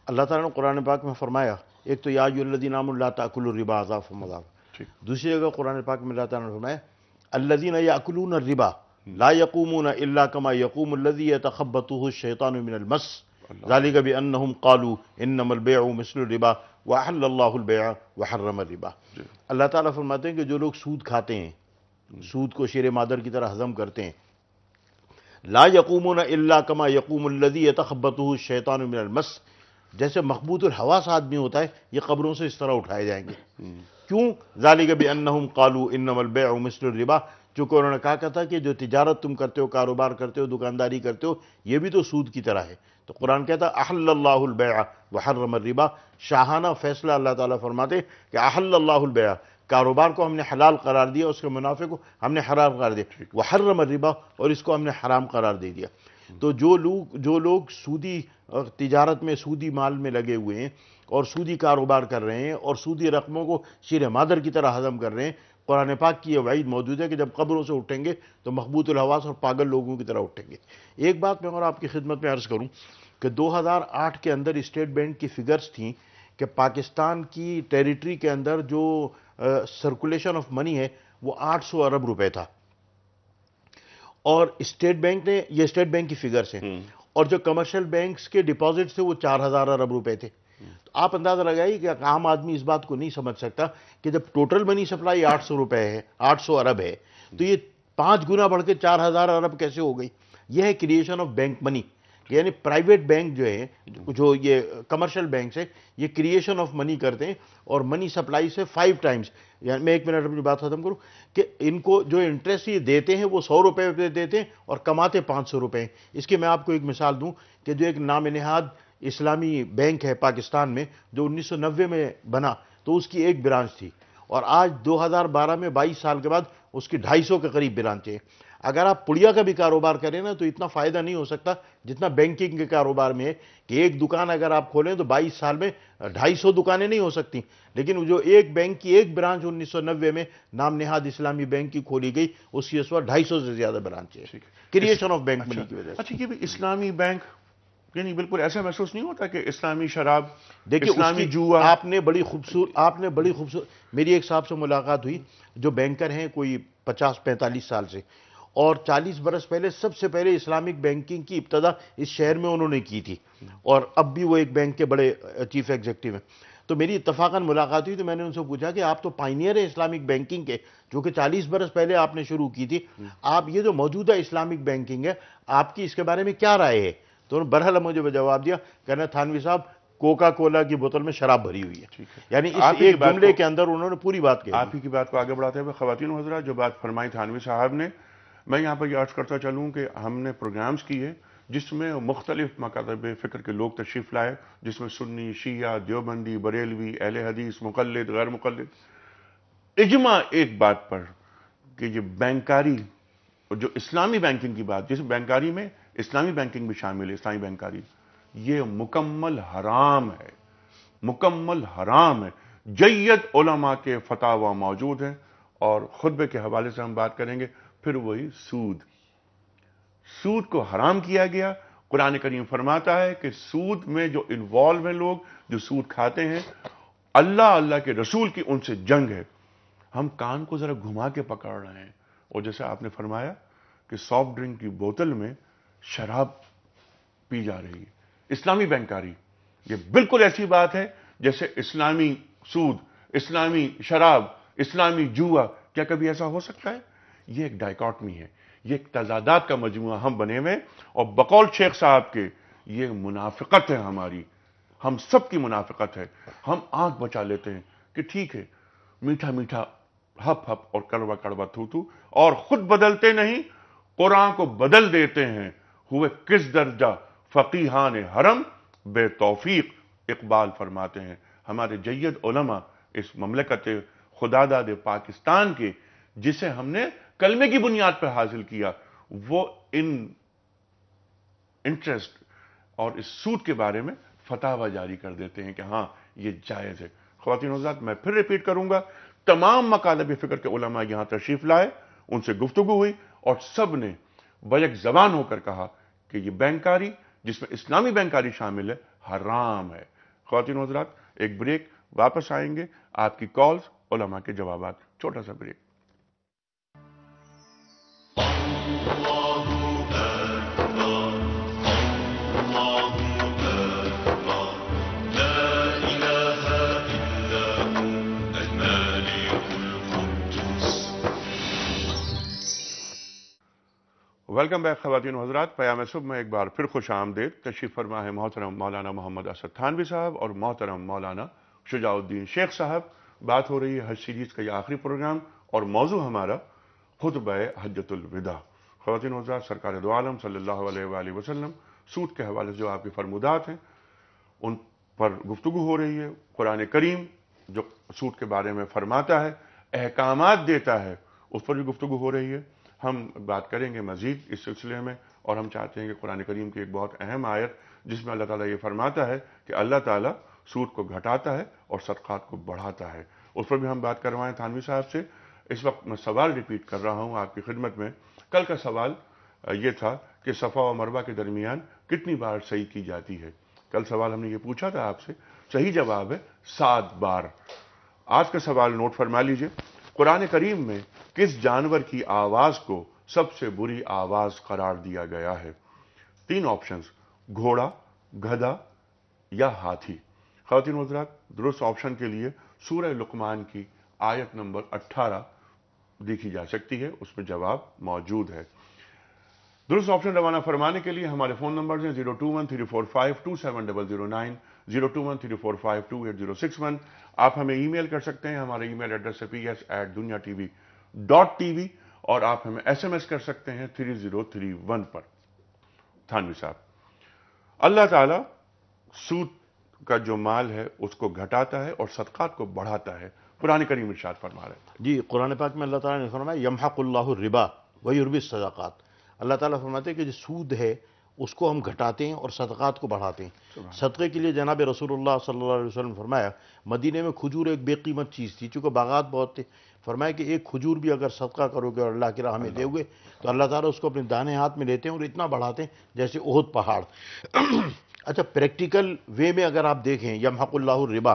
अल्लाह ताला ने कुरान पाक में फरमाया एक तो याजुल्लदीनामुल्ला ताकुलु रिबा अज़ाफ मज़ाफ दूसरी जगह कुरान पाक में अल्लाह ताला ने फरमाया अल्लज़ीना याकुलून रिबा ला यकूमून इल्ला कमा यकूमुल्लज़ी यतखब्बतुहु शैतानु मिनल मस ज़ालिका बिअन्नहुम क़ालू इन्नमल बैउ मिस्लु रिबा व अहल्लल्लाहुल बैअ व हर्रम रिबा अल्लाह ताला फरमाते हैं कि जो लोग सूद खाते हैं सूद को शेर मादर की तरह हजम करते हैं ला यकूमून इल्ला कमा यकूमुल्लज़ी यतखब्बतुहु शैतानु मिनल मस। जैसे मखबूतुल हवास आदमी होता है ये कब्रों से इस तरह उठाए जाएँगे। क्यों? जालिक भी अन्नहुम कालू इन्नमल बैउ मिस्ल रिबा। चूँकि उन्होंने कहा था कि जो तिजारत तुम करते हो, कारोबार करते हो, दुकानदारी करते हो, ये भी तो सूद की तरह है। तो कुरान कहता अहल्लाहुल बैआ व हर्रम रिबा। शाहाना फैसला अल्लाह ताला फरमाते कि अहल्लाहुल बैआ कारोबार को हमने हलाल करार दिया, उसके मुनाफे को हमने हराम करार दिया। व हर्रम रिबा, और इसको हमने हराम करार दे दिया। तो जो लोग जो लोग सूदी तिजारत में, सूदी माल में लगे हुए हैं और सूदी कारोबार कर रहे हैं और सूदी रकमों को शीर मादर की तरह हजम कर रहे हैं। कुरान पाक की यह वाइद मौजूद है कि जब कब्रों से उठेंगे तो मकबूत हवास और पागल लोगों की तरह उठेंगे। एक बात मैं और आपकी खिदमत में अर्ज़ करूँ कि 2008 के अंदर स्टेट बैंक की फिगर्स थी कि पाकिस्तान की टेरिटरी के अंदर जो सर्कुलेशन ऑफ़ मनी है वो 800 अरब रुपए था। और स्टेट बैंक ने ये स्टेट बैंक की फिगर्स हैं। और जो कमर्शियल बैंक्स के डिपॉजिट थे वो चार हज़ार अरब रुपए थे। तो आप अंदाज़ा लगाइए कि आम आदमी इस बात को नहीं समझ सकता कि जब टोटल मनी सप्लाई आठ सौ रुपए है, आठ सौ अरब है तो ये पाँच गुना बढ़ के चार हज़ार अरब कैसे हो गई? यह है क्रिएशन ऑफ़ बैंक मनी यानी प्राइवेट बैंक जो है, जो ये कमर्शियल बैंक है, ये क्रिएशन ऑफ़ मनी करते हैं और मनी सप्लाई से फाइव टाइम्स यानी मैं एक मिनट अपनी बात खत्म करूँ कि इनको जो इंटरेस्ट ये देते हैं, वो सौ रुपए पे देते हैं और कमाते पाँच सौ रुपए हैं। इसकी मैं आपको एक मिसाल दूँ कि जो एक नाम इस्लामी बैंक है पाकिस्तान में जो 1990 में बना तो उसकी एक ब्रांच थी। और आज 2012 में 22 साल के बाद उसकी 250 के करीब ब्रांचें हैं। अगर आप पुड़िया का भी कारोबार करें ना तो इतना फ़ायदा नहीं हो सकता जितना बैंकिंग के कारोबार में है कि एक दुकान अगर आप खोलें तो 22 साल में 250 दुकानें नहीं हो सकती। लेकिन जो एक बैंक की एक ब्रांच 1990 में नाम नेहाद इस्लामी बैंक की खोली गई उसकी इस वक्त ढाई से ज़्यादा ब्रांच है। क्रिएशन ऑफ़ बैंक मनी की वजह से। अच्छा ये भी इस्लामी बैंक यानी बिल्कुल ऐसा महसूस नहीं होता कि इस्लामी शराब देखिए इस्लामी जुआ। आपने बड़ी खूबसूरत आपने बड़ी खूबसूरत मेरी एक साहब से मुलाकात हुई जो बैंकर हैं कोई 50-45 साल से और 40 बरस पहले सबसे पहले इस्लामिक बैंकिंग की इब्तदा इस शहर में उन्होंने की थी और अब भी वो एक बैंक के बड़े चीफ एग्जीक्यूटिव हैं। तो मेरी इतफाकन मुलाकात हुई तो मैंने उनसे पूछा कि आप तो पाइनियर हैं इस्लामिक बैंकिंग के जो कि 40 बरस पहले आपने शुरू की थी। आप ये जो मौजूदा इस्लामिक बैंकिंग है आपकी इसके बारे में क्या राय है? तो उन्होंने बरहल मुझे जवाब दिया कहना थानवी साहब कोका कोला की बोतल में शराब भरी हुई है। यानी इस एक जुमले के अंदर उन्होंने पूरी बात की आप ही की बात को आगे बढ़ाते हुए खवातीन हजरा जो बात फरमाई थानवी साहब ने मैं यहाँ पर यह अर्ज़ करता चलूँ कि हमने प्रोग्राम्स किए जिसमें मुख्तलिफ़ मकातब फ़िक्र के लोग तशरीफ़ लाए जिसमें सुन्नी शिया देवबंदी बरेलवी अहल हदीस मुकलद गैर मुकलद इजमा एक बात पर कि ये बैंकारी जो इस्लामी बैंकिंग की बात जिस बैंकारी में इस्लामी बैंकिंग भी शामिल है, इस्लामी बैंकारी। ये मुकम्मल हराम है, मुकम्मल हराम है। जैयद उलमा के फतावा मौजूद हैं और खुतबे के हवाले से हम बात करेंगे, फिर वही सूद। सूद को हराम किया गया। कुरान करीम फरमाता है कि सूद में जो इन्वॉल्व हैं लोग, जो सूद खाते हैं, अल्लाह अल्लाह के रसूल की उनसे जंग है। हम कान को जरा घुमा के पकड़ रहे हैं। और जैसे आपने फरमाया कि सॉफ्ट ड्रिंक की बोतल में शराब पी जा रही है। इस्लामी बैंकारी, ये बिल्कुल ऐसी बात है जैसे इस्लामी सूद, इस्लामी शराब, इस्लामी जुआ। क्या कभी ऐसा हो सकता है? ये एक डाइकॉटमी है। ये एक तजादात का मजमुआ हम बने हुए और बकौल शेख साहब के ये मुनाफिकत है हमारी। हम सब की मुनाफिकत है। हम आँख बचा लेते हैं कि ठीक है, मीठा मीठा हप हप और कड़वा कड़वा थू थू और खुद बदलते नहीं, कुरान को बदल देते हैं। हुए किस दर्जा फकीहान हरम? बेतौफीक इकबाल फरमाते हैं। हमारे जैद उलमा इस ममलकत खुदादाद पाकिस्तान के, जिसे हमने कलमे की बुनियाद पर हासिल किया, वो इन इंटरेस्ट और इस सूट के बारे में फतावा जारी कर देते हैं कि हाँ ये जायज़ है। खातिन हजरात मैं फिर रिपीट करूँगा, तमाम मकालब फ़िक्र के उलमा यहाँ तशरीफ़ लाए, उनसे गुफ्तगु हुई और सबने बैक जबान होकर कहा कि ये बैंकारी, जिसमें इस्लामी बैंकारी शामिल है, हराम है। खातिन हजरात, एक ब्रेक, वापस आएँगे। आपकी कॉल्स, उलमा के जवाब छोटा सा ब्रेक। वेलकम बैक खवतिन हजरात प्याम सुबह में एक बार फिर खुश आमदेद तशीफ फरमा है मोहतरम मौलाना मोहम्मद असद थानवी साहब और मोहतरम मौलाना शुजाउद्दीन शेख साहब बात हो रही है हज सीरीज़ का यह आखिरी प्रोग्राम और मौजू हमारा खुतब हजतुलविदा खवतिन हजरात सरकार दो आलम सल्लल्लाहु अलैहि वसल्लम सूट के हवाले से जो आपके फरमुदात हैं उन पर गुफ्तु हो रही है कुरान करीम जो सूट के बारे में फरमाता है अहकाम देता है उस पर भी गुफ्तु हो रही है हम बात करेंगे मजीद इस सिलसिले में और हम चाहते हैं कि कुरान करीम की एक बहुत अहम आयत, जिसमें अल्लाह ताला ये फरमाता है कि अल्लाह ताला सूद को घटाता है और सदक़ात को बढ़ाता है। उस पर भी हम बात करवाएँ थानवी साहब से। इस वक्त मैं सवाल रिपीट कर रहा हूँ आपकी खिदमत में। कल का सवाल ये था कि सफ़ा और मरबा के दरमियान कितनी बार सही की जाती है। कल सवाल हमने ये पूछा था आपसे, सही जवाब है सात बार। आज का सवाल नोट फरमा लीजिए। कुरान करीम में किस जानवर की आवाज़ को सबसे बुरी आवाज़ करार दिया गया है? तीन ऑप्शंस घोड़ा, गधा या हाथी। खातिन हजरात दुरुस्त ऑप्शन के लिए सूर्य लुकमान की आयत नंबर 18 देखी जा सकती है। उसमें जवाब मौजूद है। दुरुस्त ऑप्शन रवाना फरमाने के लिए हमारे फ़ोन नंबर हैं zero two one three four five two seven double zero nine zero two one three four five two eight zero six one आप हमें ईमेल कर सकते हैं। हमारा ईमेल एड्रेस है P S at Dunya TV dot TV और आप हमें एसएमएस कर सकते हैं थ्री ज़ीरो थ्री वन पर। थानवी साहब, अल्लाह ताला सूद का जो माल है, उसको घटाता है और सदकात को बढ़ाता है। पुरानी करीम इर्शाद फरमा रहे जी, कुरान पाक में अल्लाह ताला ने फरमाया, यमहकुल्लाहु रिबा वही उर्बी सदाकत। अल्लाह ताला फरमाते हैं कि जो सूद है उसको हम घटाते हैं और सदक़ात को बढ़ाते हैं। सदक़े के लिए जनाब रसूलुल्लाह सल्लल्लाहु अलैहि वसल्लम फरमाया मदीने में खजूर एक बेकीमत चीज़ थी चूँकि बागात बहुत थे। फरमाया कि एक खजूर भी अगर सदका करोगे और अल्लाह की राह में दोगे तो अल्लाह ताला उसको अपने दाने हाथ में लेते हैं और इतना बढ़ाते हैं जैसे ओहद पहाड़। अच्छा प्रैक्टिकल वे में अगर आप देखें यमहकुल्लाह रिबा।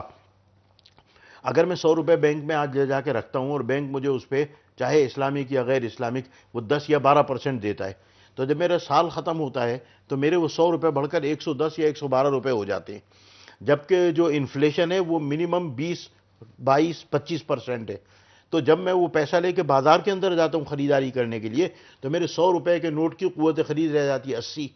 अगर मैं सौ रुपये बैंक में आज ले जाके रखता हूँ और बैंक मुझे उस पर चाहे इस्लामिक या गैर इस्लामिक वो दस या बारह परसेंट देता है। तो जब मेरा साल ख़त्म होता है तो मेरे वो सौ रुपये बढ़कर एक सौ दस या एक सौ बारह रुपये हो जाते हैं। जबकि जो इन्फ्लेशन है, वो मिनिमम बीस, बाईस, पच्चीस परसेंट है। तो जब मैं वो पैसा लेके बाज़ार के अंदर जाता हूँ ख़रीदारी करने के लिए तो मेरे सौ रुपये के नोट की कुत ख़रीद रह जाती है अस्सी।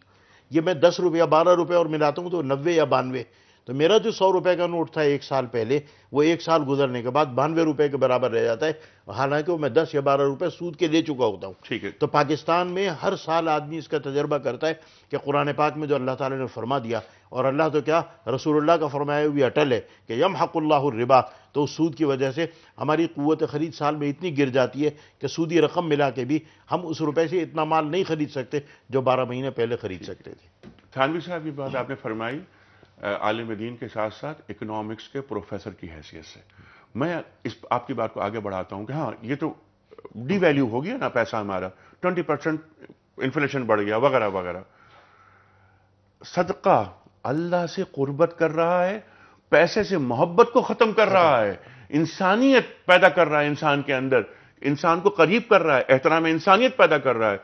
ये मैं दस रुपये, बारह रुपये और मिलाता हूँ तो नब्बे या बानवे। तो मेरा जो सौ रुपए का नोट था एक साल पहले वो एक साल गुजरने के बाद बानवे रुपए के बराबर रह जाता है। हालाँकि वो मैं दस या बारह रुपए सूद के ले चुका होता हूँ। ठीक है। तो पाकिस्तान में हर साल आदमी इसका तजर्बा करता है कि कुरान पाक में जो अल्लाह ताला ने फरमा दिया और अल्लाह तो क्या रसूलुल्लाह का फरमाया हुई अटल है कि यम हकुल्लाबा तो उस सूद की वजह से हमारी कुत ख़रीद साल में इतनी गिर जाती है कि सूदी रकम मिला के भी हम उस रुपए से इतना माल नहीं खरीद सकते जो बारह महीने पहले खरीद सकते थे। थानवी साहब ये बात आपने फरमाई। आलिम दीन के साथ साथ इकोनॉमिक्स के प्रोफेसर की हैसियत से। मैं इस, आपकी बात को आगे बढ़ाता हूँ कि हाँ ये तो डी वैल्यू हो गया ना पैसा हमारा। ट्वेंटी परसेंट इन्फ्लेशन बढ़ गया, वगैरह वगैरह। सदका अल्लाह से कुर्बत कर रहा है, पैसे से मोहब्बत को खत्म कर रहा है, इंसानियत पैदा कर रहा है इंसान के अंदर। इंसान को करीब कर रहा है, एहतराम इंसानियत पैदा कर रहा है।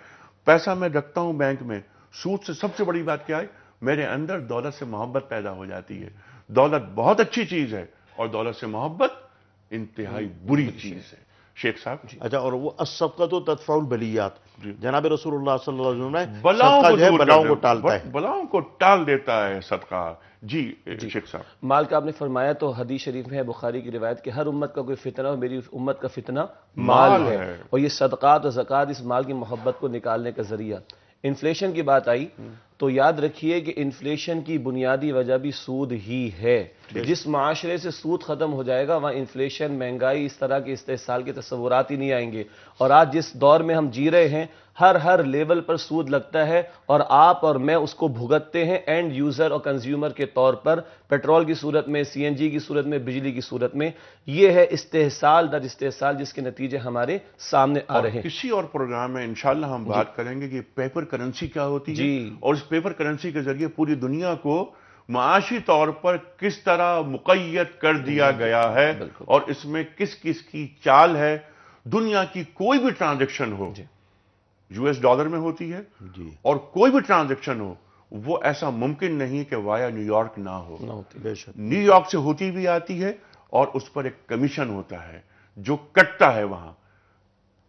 पैसा मैं रखता हूँ बैंक में। सूद से सबसे बड़ी बात क्या है? मेरे अंदर दौलत से मोहब्बत पैदा हो जाती है। दौलत बहुत अच्छी चीज़ है और दौलत से मोहब्बत इंतहाई बुरी चीज़ है। शेख साहब? अच्छा और वो असबका तो तत्फाउल बलियात जनाब ने बलाओं को जो बलाओं को टालता है। बलाओं को टाल देता है सदका। जी, शेख साहब। माल का आपने फरमाया तो हदीस शरीफ में है बुखारी की रिवायत कि हर उम्मत का कोई फितना और मेरी उम्मत का फितना माल, माल है।, है। और ये सदकात और ज़कात इस माल की मोहब्बत को निकालने का ज़रिया। इन्फ्लेशन की बात आई तो याद रखिए कि इन्फ्लेशन की बुनियादी वजह भी सूद ही है। जिस माशरे से सूद खत्म हो जाएगा वहाँ इन्फ्लेशन महँगाई इस तरह के इस्तेसाल के तस्वुरात ही नहीं आएँगे। और आज जिस दौर में हम जी रहे हैं हर हर लेवल पर सूद लगता है और आप और मैं उसको भुगतते हैं एंड यूज़र और कंज्यूमर के तौर पर पेट्रोल की सूरत में सीएनजी की सूरत में बिजली की सूरत में। यह है इस्तेसाल दर इस्तेसाल जिसके नतीजे हमारे सामने आ रहे हैं। किसी और प्रोग्राम में इंशाल्लाह हम बात करेंगे कि पेपर करेंसी क्या होती है जी। और इस पेपर करेंसी के ज़रिए पूरी दुनिया को माशी तौर पर किस तरह मुकैयत कर दिया गया है और इसमें किस किस की चाल है दुनिया की कोई भी ट्रांजेक्शन हो यूएस डॉलर में होती है जी। और कोई भी ट्रांजेक्शन हो वो ऐसा मुमकिन नहीं कि वाया न्यूयॉर्क ना हो। होती। न्यूयॉर्क से होती भी आती है और उस पर एक कमीशन होता है जो कटता है वहाँ।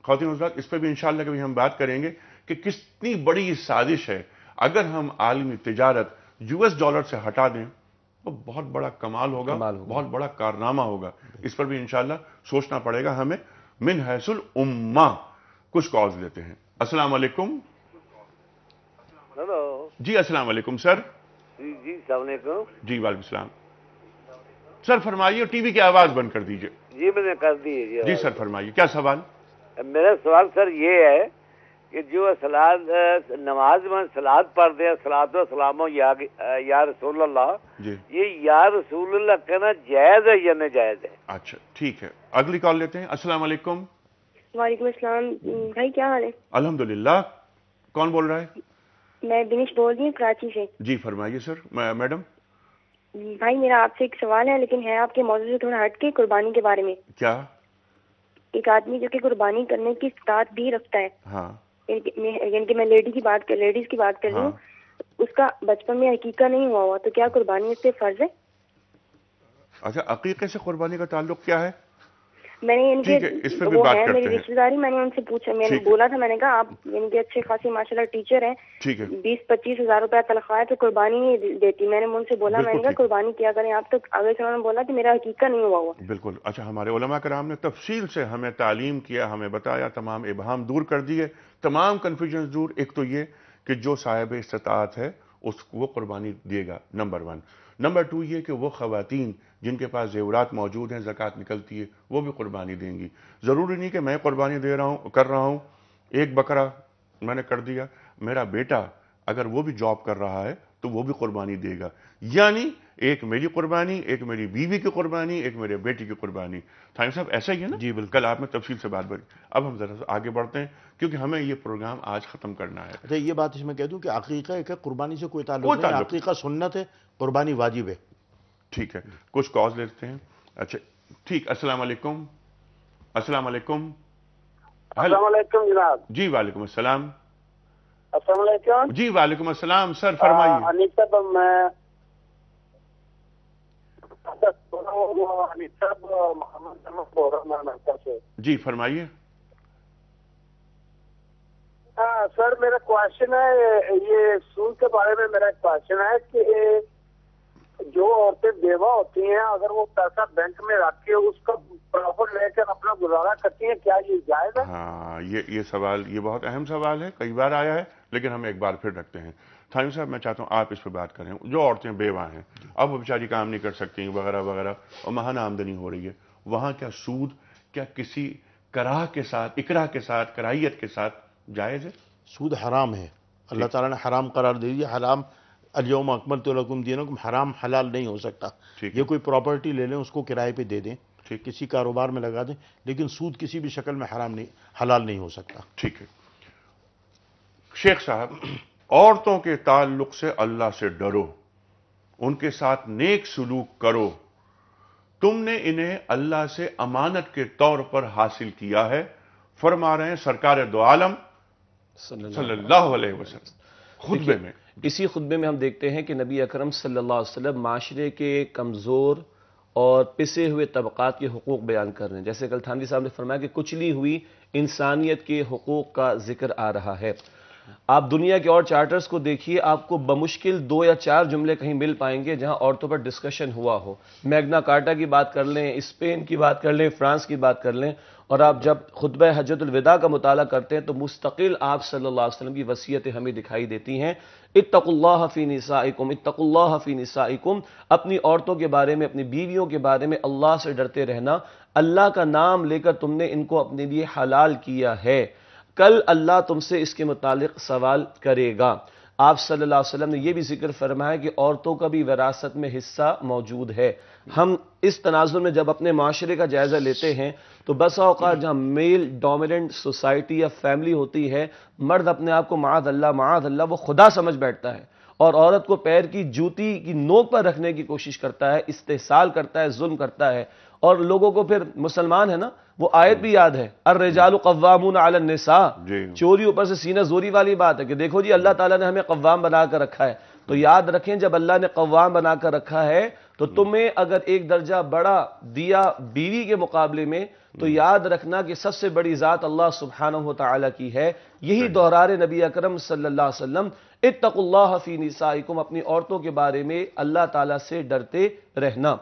खातिन इस पर भी इंशाला कभी हम बात करेंगे कि कितनी बड़ी साजिश है अगर हम आलमी तजारत यूएस डॉलर से हटा दें तो बहुत बड़ा कमाल होगा, कमाल होगा। बहुत बड़ा कारनामा होगा। इस पर भी इंशाला सोचना पड़ेगा। हमें मिन हैसुल उम्मा कुछ कॉल्स लेते हैं। अस्सलाम वालेकुम। हेलो। जी अस्सलाम वालेकुम सर। जी जी सलामकुम जी वालेकुम सलाम। सर फरमाइए टीवी की आवाज़ बंद कर दीजिए। जी मैंने कर दी है जी सर फरमाइए क्या सवाल? मेरा सवाल सर ये है कि जो सलाद नमाज़ में सलाद पढ़ दे सलात व सलामो या, या रसूल अल्लाह ये या रसूल अल्लाह कहना जायज़ है या नाजायज है? अच्छा ठीक है। अगली कॉल लेते हैं। अस्सलाम वालेकुम। वालेकुम अस्सलाम। भाई क्या हाल है? अल्हम्दुलिल्लाह। कौन बोल रहा है? मैं दिनेश बोल रही हूँ कराची से। जी फरमाइए सर। मैडम? भाई मेरा आपसे एक सवाल है लेकिन है आपके मौजूद से थोड़ा हटके कुर्बानी के बारे में। क्या? एक आदमी जो कि कुर्बानी करने की स्टार्ट भी रखता है। हाँ। यानी कि मैं- यानी कि मैं लेडी की बात कर लेडीज़ की बात कर रही हूँ। हाँ। उसका बचपन में अकीका नहीं हुआ हुआ तो क्या कुर्बानी उससे फ़र्ज़ है? अच्छा अकीके से कुर्बानी का ताल्लुक क्या है? मैंने यानी ठीक है, कि इस पे भी वो बात है करते मेरी रिश्तेदारी मैंने उनसे पूछा मैंने बोला था मैंने कहा आप यानी कि अच्छे खासी माशाल्लाह टीचर हैं। ठीक है। बीस पच्चीस हज़ार रुपया तनख्वाह है तो कुर्बानी नहीं देती। मैंने उनसे बोला मैंने कहा। कुर्बानी क्या करें आप तो। आगे से उन्होंने बोला कि मेरा हकीका नहीं हुआ हुआ। बिल्कुल। अच्छा हमारे उलमा कराम ने तफसील से हमें तालीम किया हमें बताया तमाम इबहम दूर कर दिए। तमाम कन्फ्यूज़न दूर। एक तो ये कि जो साहिब इस्तात है उसको वो कुर्बानी देगा नंबर वन नंबर टू ये कि वो खवातीन जिनके पास जेवरात मौजूद हैं ज़क़़त निकलती है वो भी कुर्बानी देंगी। ज़रूरी नहीं कि मैं कुर्बानी दे रहा हूँ कर रहा हूँ। एक बकरा मैंने कर दिया मेरा बेटा अगर वो भी जॉब कर रहा है तो वो भी कुर्बानी देगा। यानी एक मेरी कुर्बानी एक मेरी बीवी की कुर्बानी एक मेरे बेटी की कुर्बानी। थाइम साहब ऐसा ही है ना? जी, बिल्कुल। कल आपने तफसील से बात करी अब हम जरा आगे बढ़ते हैं क्योंकि हमें ये प्रोग्राम आज खत्म करना है। अच्छा ये बात इसमें कह दूँ कि अकीका एक है कुर्बानी से कोई ताल्लुक नहीं अकीका सुन्नत है। कुर्बानी वाजिब है। ठीक है कुछ कॉज लेते हैं। अच्छा ठीक अस्सलाम वालेकुम। अस्सलाम वालेकुम। हेलो। वालेकुम जनाब। जी वालेकुम अस्सलाम। अस्सलाम जी वालेकुम अस्सलाम सर फरमाइए। मैं बोल रहा हूँ जी फरमाइए। हाँ सर मेरा क्वेश्चन है ये सूद के बारे में मेरा क्वेश्चन है कि जो औरतें बेवा होती हैं अगर वो पैसा बैंक में रख के उसका प्रॉफिट लेकर अपना गुजारा करती हैं क्या ये जायज़ है? हाँ ये ये सवाल ये बहुत अहम सवाल है कई बार आया है लेकिन हम एक बार फिर रखते हैं। थानी साहब मैं चाहता हूँ आप इस पर बात करें जो औरतें बेवा हैं अब वो बेचारी काम नहीं कर सकती वगैरह वगैरह और महाना आमदनी हो रही है वहाँ क्या सूद क्या किसी कराह के साथ इकराह के साथ कराहियत के साथ जायज़ है? सूद हराम है। अल्लाह ताला ने हराम करार दे दिया हराम अलियम अकमल तो लकुम दीनकुम हराम हलाल नहीं हो सकता। ठीक ये। कोई प्रॉपर्टी ले लें उसको किराए पे दे दें ठीक। किसी कारोबार में लगा दें लेकिन सूद किसी भी शक्ल में हराम नहीं हलाल नहीं हो सकता। ठीक है। शेख साहब औरतों के ताल्लुक से अल्लाह से डरो उनके साथ नेक सलूक करो। तुमने इन्हें अल्लाह से अमानत के तौर पर हासिल किया है फरमा रहे हैं सरकार दो आलम सल्लल्लाहु अलैहि वसल्लम। खुतबे में इसी खुतबे में हम देखते हैं कि नबी अकरम सल्लल्लाहु अलैहि वसल्लम माशरे के कमज़ोर और पिसे हुए तबक़ात के हकूक़ बयान कर रहे हैं। जैसे कल थानवी साहब ने फरमाया कि कुचली हुई इंसानियत के हकूक़ का ज़िक्र आ रहा है। आप दुनिया के और चार्टर्स को देखिए, आपको बमुश्किल दो या चार जुमले कहीं मिल पाएँगे जहाँ औरतों पर डिस्कशन हुआ हो। मैग्ना कार्टा की बात कर लें, स्पेन की बात कर लें, फ्रांस की बात कर लें और आप जब खुतब हजतुलविदा का मुताला करते हैं तो मुस्तकिल आप सल्लल्लाहु अलैहि वसल्लम की वसीयतें हमें दिखाई देती हैं। इतकुल्ला फ़ी निसाइकुम इतकुल्ला फ़ी निसाइकुम, अपनी औरतों के बारे में, अपनी बीवियों के बारे में अल्लाह से डरते रहना। अल्लाह का नाम लेकर तुमने इनको अपने लिए हलाल किया है। कल अल्लाह तुमसे इसके मुतालिक सवाल करेगा। आप सल्लल्लाहु अलैहि वसल्लम ने यह भी ज़िक्र फरमाया कि औरतों का भी विरासत में हिस्सा मौजूद है। हम इस तनाजुर में जब अपने माशरे का जायजा लेते हैं तो बस अवकात जहाँ मेल डोमिनेंट सोसाइटी या फैमिली होती है, मर्द अपने आप को माद अल्लाह माद अल्लाह, वो खुदा समझ बैठता है। और औरत को पैर की जूती की नोक पर रखने की कोशिश करता है, इस्तेसाल करता है, जुल्म करता है। और लोगों को फिर मुसलमान है ना वो आयत भी याद है अर रेजाल कव्वामून निसा चोरी ऊपर से सीना जोरी वाली बात है कि देखो जी अल्लाह ताला ने हमें कव्वाम बनाकर रखा है। तो याद रखें जब अल्लाह ने कव्वाम बनाकर रखा है तो तुम्हें अगर एक दर्जा बड़ा दिया बीवी के मुकाबले में तो याद रखना कि सबसे बड़ी ज़ात अल्लाह सुबहान तला की है। यही दोहरारे नबी अकरम सल्लल्लाहु अलैहि वसल्लम इत्तकुल्लाह फ़ी निसाइकुम अपनी औरतों के बारे में अल्लाह ताला से डरते रहना।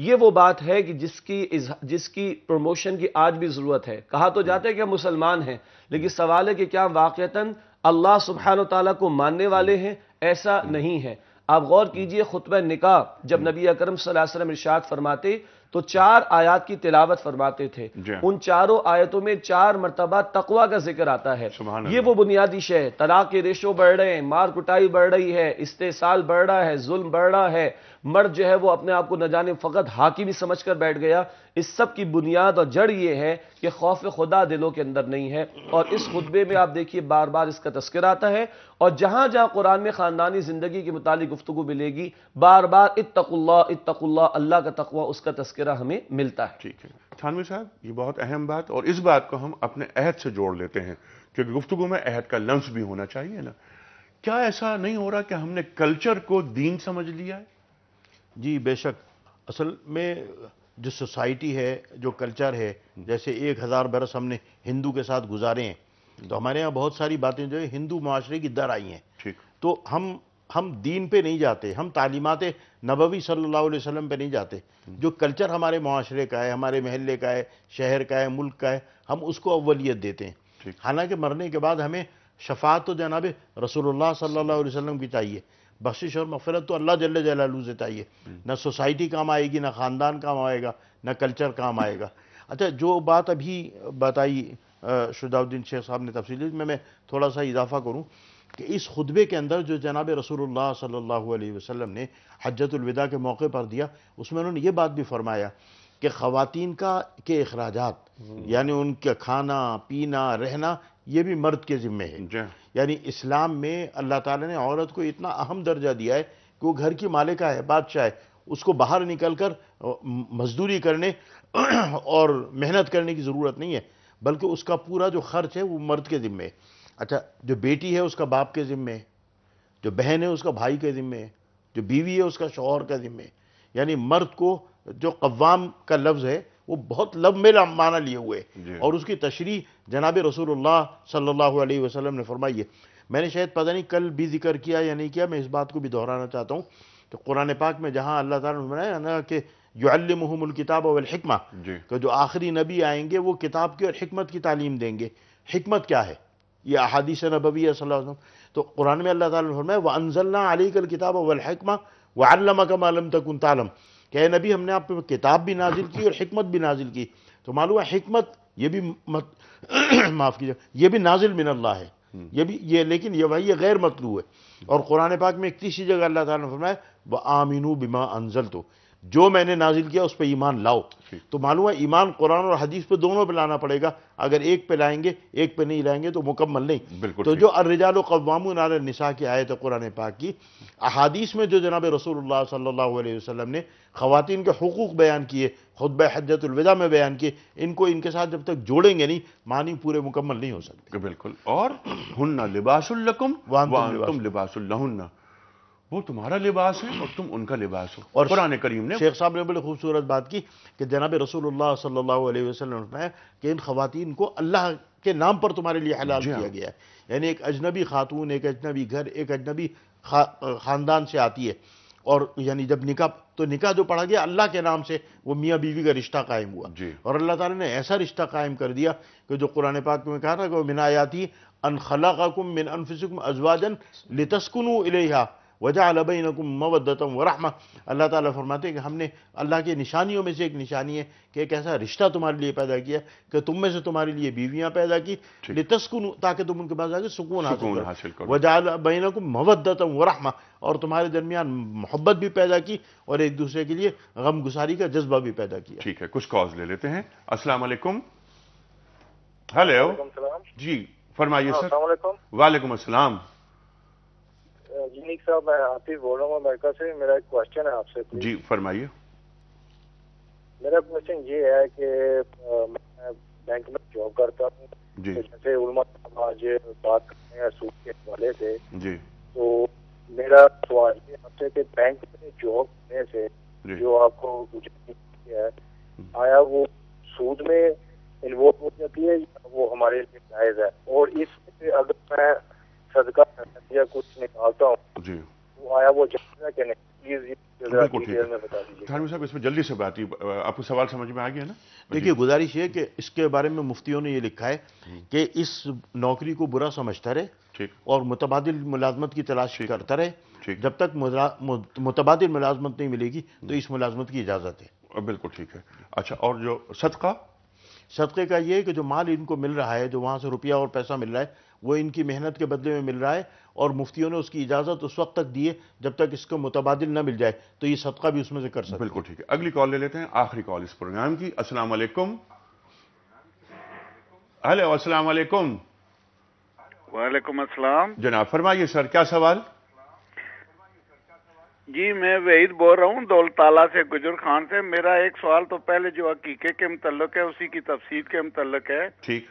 ये वो बात है कि जिसकी जिसकी प्रमोशन की आज भी ज़रूरत है। कहा तो जाते हैं कि हम मुसलमान हैं लेकिन सवाल है कि क्या वाकता अल्लाह सुबहान तला को मानने वाले हैं? ऐसा नहीं है। आप गौर कीजिए खुतब निकाह जब नबी अकरम वसल्लम इरशाद फरमाते तो चार आयात की तिलावत फरमाते थे। उन चारों आयतों में चार मरतबा तकवा का ज़िक्र आता है। ये वो बुनियादी शय तलाक के रेशो बढ़ रहे हैं मार कुटाई बढ़ रही है इस्तेसाल बढ़ रहा है जुल्म बढ़ रहा है मर्द जो है वो अपने आप को न जाने फ़कत हाकी भी समझ कर बैठ गया। इस सब की बुनियाद और जड़ ये है कि खौफ खुदा दिलों के अंदर नहीं है। और इस खुतबे में आप देखिए बार बार इसका तस्कर आता है। और जहाँ जहाँ कुरान में ख़ानदानी ज़िंदगी के मुतालिक गुफ्तु मिलेगी बार बार इतकुल्ला इतकुल्ला अल्लाह का तकवा, उसका तस्करा हमें मिलता है। ठीक है। थानवी साहब, ये बहुत अहम बात और इस बात को हम अपने अहद से जोड़ लेते हैं, क्योंकि गुफ्तु में अहद का लफ्ज़ भी होना चाहिए ना। क्या ऐसा नहीं हो रहा कि हमने कल्चर को दीन समझ लिया है? जी बेशक। असल में जो सोसाइटी है जो कल्चर है जैसे एक हज़ार बरस हमने हिंदू के साथ गुजारे हैं तो हमारे यहाँ बहुत सारी बातें जो है हिंदू माशरे की दर आई हैं। तो हम हम दीन पे नहीं जाते हम तालीमत नबवी सल्लल्लाहु अलैहि वसल्लम पे नहीं जाते। जो कल्चर हमारे माशरे का है हमारे महल्ले का है शहर का है मुल्क का है हम उसको अव्वलियत देते हैं। हालाँकि मरने के बाद हमें शफात तो जनाब रसूलुल्लाह सल्लल्लाहु अलैहि वसल्लम की चाहिए। बख्शिश और मफरत तो अल्लाह जल्ल जलालू से चाहिए। न सोसाइटी काम आएगी ना ख़ानदान काम आएगा ना कल्चर काम आएगा। अच्छा जो बात अभी बताई शुदाउद्दीन शेख साहब ने तफसीली में मैं थोड़ा सा इजाफा करूँ कि इस खुतबे के अंदर जो जनाब रसूलुल्लाह सल्लल्लाहु अलैहि वसल्लम ने हजतुलविदा के मौके पर दिया उसमें उन्होंने ये बात भी फरमाया कि ख़वातीन का के अखराज यानी उनका खाना पीना रहना ये भी मर्द के ज़िम्मे है। यानी इस्लाम में अल्लाह ताला ने औरत को इतना अहम दर्जा दिया है कि वो घर की मालिका है बादशाह है। उसको बाहर निकल कर मजदूरी करने और मेहनत करने की ज़रूरत नहीं है बल्कि उसका पूरा जो खर्च है वो मर्द के ज़िम्मे है। अच्छा जो बेटी है उसका बाप के ज़िम्मे है जो बहन है उसका भाई के ज़िम्मे है जो बीवी है उसका शौहर का ज़िम्मे है। यानी मर्द को जो कव्वाम का लफ्ज़ है वो बहुत लंबे माना लिए हुए और उसकी तशरी जनाब रसूलुल्लाह सल्लल्लाहु अलैहि वसल्लम ने फरमाई है। मैंने शायद पता नहीं कल भी ज़िक्र किया या नहीं किया मैं इस बात को भी दोहराना चाहता हूँ कि कुरान पाक में जहाँ अल्लाह ताला ने बनाया ना कि युल्लिमुहुमुल किताब वल हिकमा कि जो आखिरी नबी आएँगे वो किताब की और हिकमत की तालीम देंगे। हमत क्या है? ये अहादीस नबी वसल्लम। तो कुरान में अल्लाह ताला ने फरमाया व अनजलना अली कल किताब वल हिकमा व अल्लम कम तकुन तालम। क्या नबी, हमने आप किताब भी नाजिल की और हमत भी नाजिल की। तो मालूम है हमत ये भी मत, माफ़ कीजिए, ये भी नाजिल मिन अल्लाह है। ये भी, ये, लेकिन ये भाई ये गैर मतलू है। और कुरान पाक में एक तीसरी जगह अल्लाह ताला ने फरमाया आमिनू बिमा अनजल तो जो मैंने नाजिल किया उस पर ईमान लाओ। तो मालूम है ईमान कुरान और हदीस पे दोनों पे लाना पड़ेगा। अगर एक पे लाएँगे एक पे नहीं लाएँगे तो मुकम्मल नहीं। बिल्कुल तो जो अर्रजाल कवाम निसा की आयत कुरान पाक की अहादीस में जो जनाब रसूलुल्लाह सल्लल्लाहु अलैहि वसल्लम ने खातन के हकूक़ बयान किए खुतब हजतुलविदा में बयान किए इनको इनके साथ जब तक जोड़ेंगे नहीं मानी पूरे मुकम्मल नहीं हो सकते। बिल्कुल। और हुन्ना लिबासुल्लकुम तुम लिबासुल्लहुन्ना वो तुम्हारा लिबास है और तुम उनका लिबास हो। और कुरान करीम ने शेख साहब ने बड़ी खूबसूरत बात की कि जनाब रसूलुल्लाह सल्लल्लाहु अलैहि वसल्लम ने फरमाया कि इन खवातीन को अल्लाह के नाम पर तुम्हारे लिए हलाल हाँ। किया गया है। यानी एक अजनबी खातून एक अजनबी घर एक अजनबी खानदान से आती है। और यानी जब निकाह तो निकाह जो पढ़ा गया अल्लाह के नाम से वो मियाँ बीवी का रिश्ता कायम हुआ। और अल्लाह ताला ने ऐसा रिश्ता कायम कर दिया कि जो कुरान पाक में कहा था कि मिन आयाती अन खलक़कुम मिन अनफुसिकुम अज़वाजन लितस्कुनु इलैहा। वजअल बैनकुम मवद्दतम व रहमा। अल्लाह ताला फरमाते हैं कि हमने अल्लाह की निशानियों में से एक निशानी है कि एक ऐसा रिश्ता तुम्हारे लिए पैदा किया कि तुम में से तुम्हारे लिए बीवियाँ पैदा की। लितस्कुनु ताकि तुम उनके पास आके सुकून हासिल करो। करो। वजअल बैनकुम मवद्दतम व रहमा। और तुम्हारे दरमियान मोहब्बत भी पैदा की और एक दूसरे के लिए गमगुसारी का जज्बा भी पैदा किया। ठीक है कुछ कॉल्स ले लेते हैं। अस्सलाम वालेकुम। हेलो जी फरमाइए सर। वालेकुम। वालेकुम अस्सलाम। यूनिक साहब मैं आतिफ बोल रहा हूँ अमेरिका से मेरा एक क्वेश्चन है आपसे जी फरमाइए। मेरा क्वेश्चन ये है कि मैं बैंक में जॉब करता हूँ। तो जैसे उलमा आज बात करते हैं सूद के हवाले से। जी। तो मेरा सवाल ये आपसे कि बैंक में जॉब करने से जो। आपको है आया वो सूद में इन्वॉल्व हो जाती है या वो हमारे लिए जायज़ है? और इस अगर मैं सदका या कुछ निकालता हूँ। जी। वो आया वो जायज़ कि नहीं। प्लीज़ ये जरा बिल्कुल ठीक है। थानवी साहब इसमें जल्दी से बात ही आपको सवाल समझ में आ गया ना? देखिए गुजारिश है कि इसके बारे में मुफ्तियों ने ये लिखा है कि इस नौकरी को बुरा समझता रहे ठीक। और मुतबादिल मुलाजमत की तलाश करता रहे। जब तक मुला- मु- मुतबादिल मुलाजमत नहीं मिलेगी तो इस मुलाजमत की इजाज़त है। बिल्कुल ठीक है। अच्छा और जो सदका? सदक़े का ये है कि जो माल इनको मिल रहा है जो वहाँ से रुपया और पैसा मिल रहा है वो इनकी मेहनत के बदले में मिल रहा है और मुफ्तियों ने उसकी इजाज़त उस वक्त तक दी है जब तक इसको मुतबादिल न मिल जाए। तो ये सदका भी उसमें से कर सकते बिल्कुल ठीक है। अगली कॉल ले लेते हैं। आखिरी कॉल इस प्रोग्राम की। अस्सलाम वालेकुम। हेलो अस्सलाम वालेकुम। वालेकुम अस्सलाम। जनाब फरमाइए सर क्या सवाल? जी मैं वहीद बोल रहा हूँ दौलताला से गुजर खान से। मेरा एक सवाल तो पहले जो अकीके के मुतलक है उसी की तफसीर के मुतलक है। ठीक।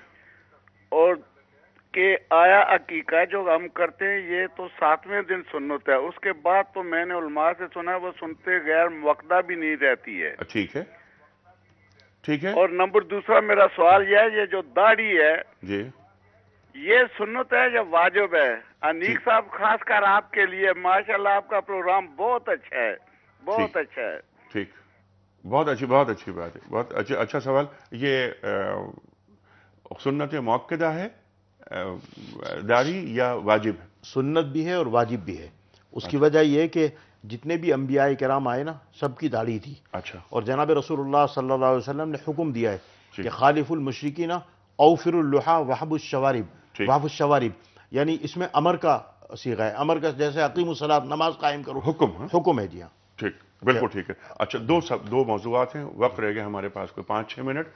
और कि आया अकीका जो हम करते हैं ये तो सातवें दिन सुन्नत है। उसके बाद तो मैंने उलमा से सुना है वो सुनते गैर मुकदा भी नहीं रहती है। ठीक है। ठीक है। और नंबर दूसरा मेरा सवाल यह है ये जो दाढ़ी है जी। ये सुन्नत है या वाजिब है? अनीक साहब खासकर आपके लिए माशाल्लाह आपका प्रोग्राम बहुत अच्छा है बहुत अच्छा है। ठीक। बहुत अच्छी बहुत अच्छी बात है। बहुत अच्छा अच्छा सवाल। ये सुन्नत मौकदा है? दाढ़ी या वाजिब है? सुन्नत भी है और वाजिब भी है। उसकी वजह यह है कि जितने भी अम्बिया कराम आए ना सबकी दाढ़ी थी। अच्छा। और जनाब रसूलुल्लाह सल्लल्लाहु अलैहि वसल्लम ने हुक्म दिया है कि खालिफुल मुशरिकी ना औफिरुल्लुहा वहबुश शवारिब ठीक। वहबुश शवारिब। यानी इसमें अमर का सीगा है। अमर का जैसे अकीम सलात नमाज़ कायम करो। हुक्म हुक्म है जी हाँ। ठीक बिल्कुल ठीक है। अच्छा दो सब दो मौजूद हैं। वक्त रह गए हमारे पास कोई पाँच छः मिनट।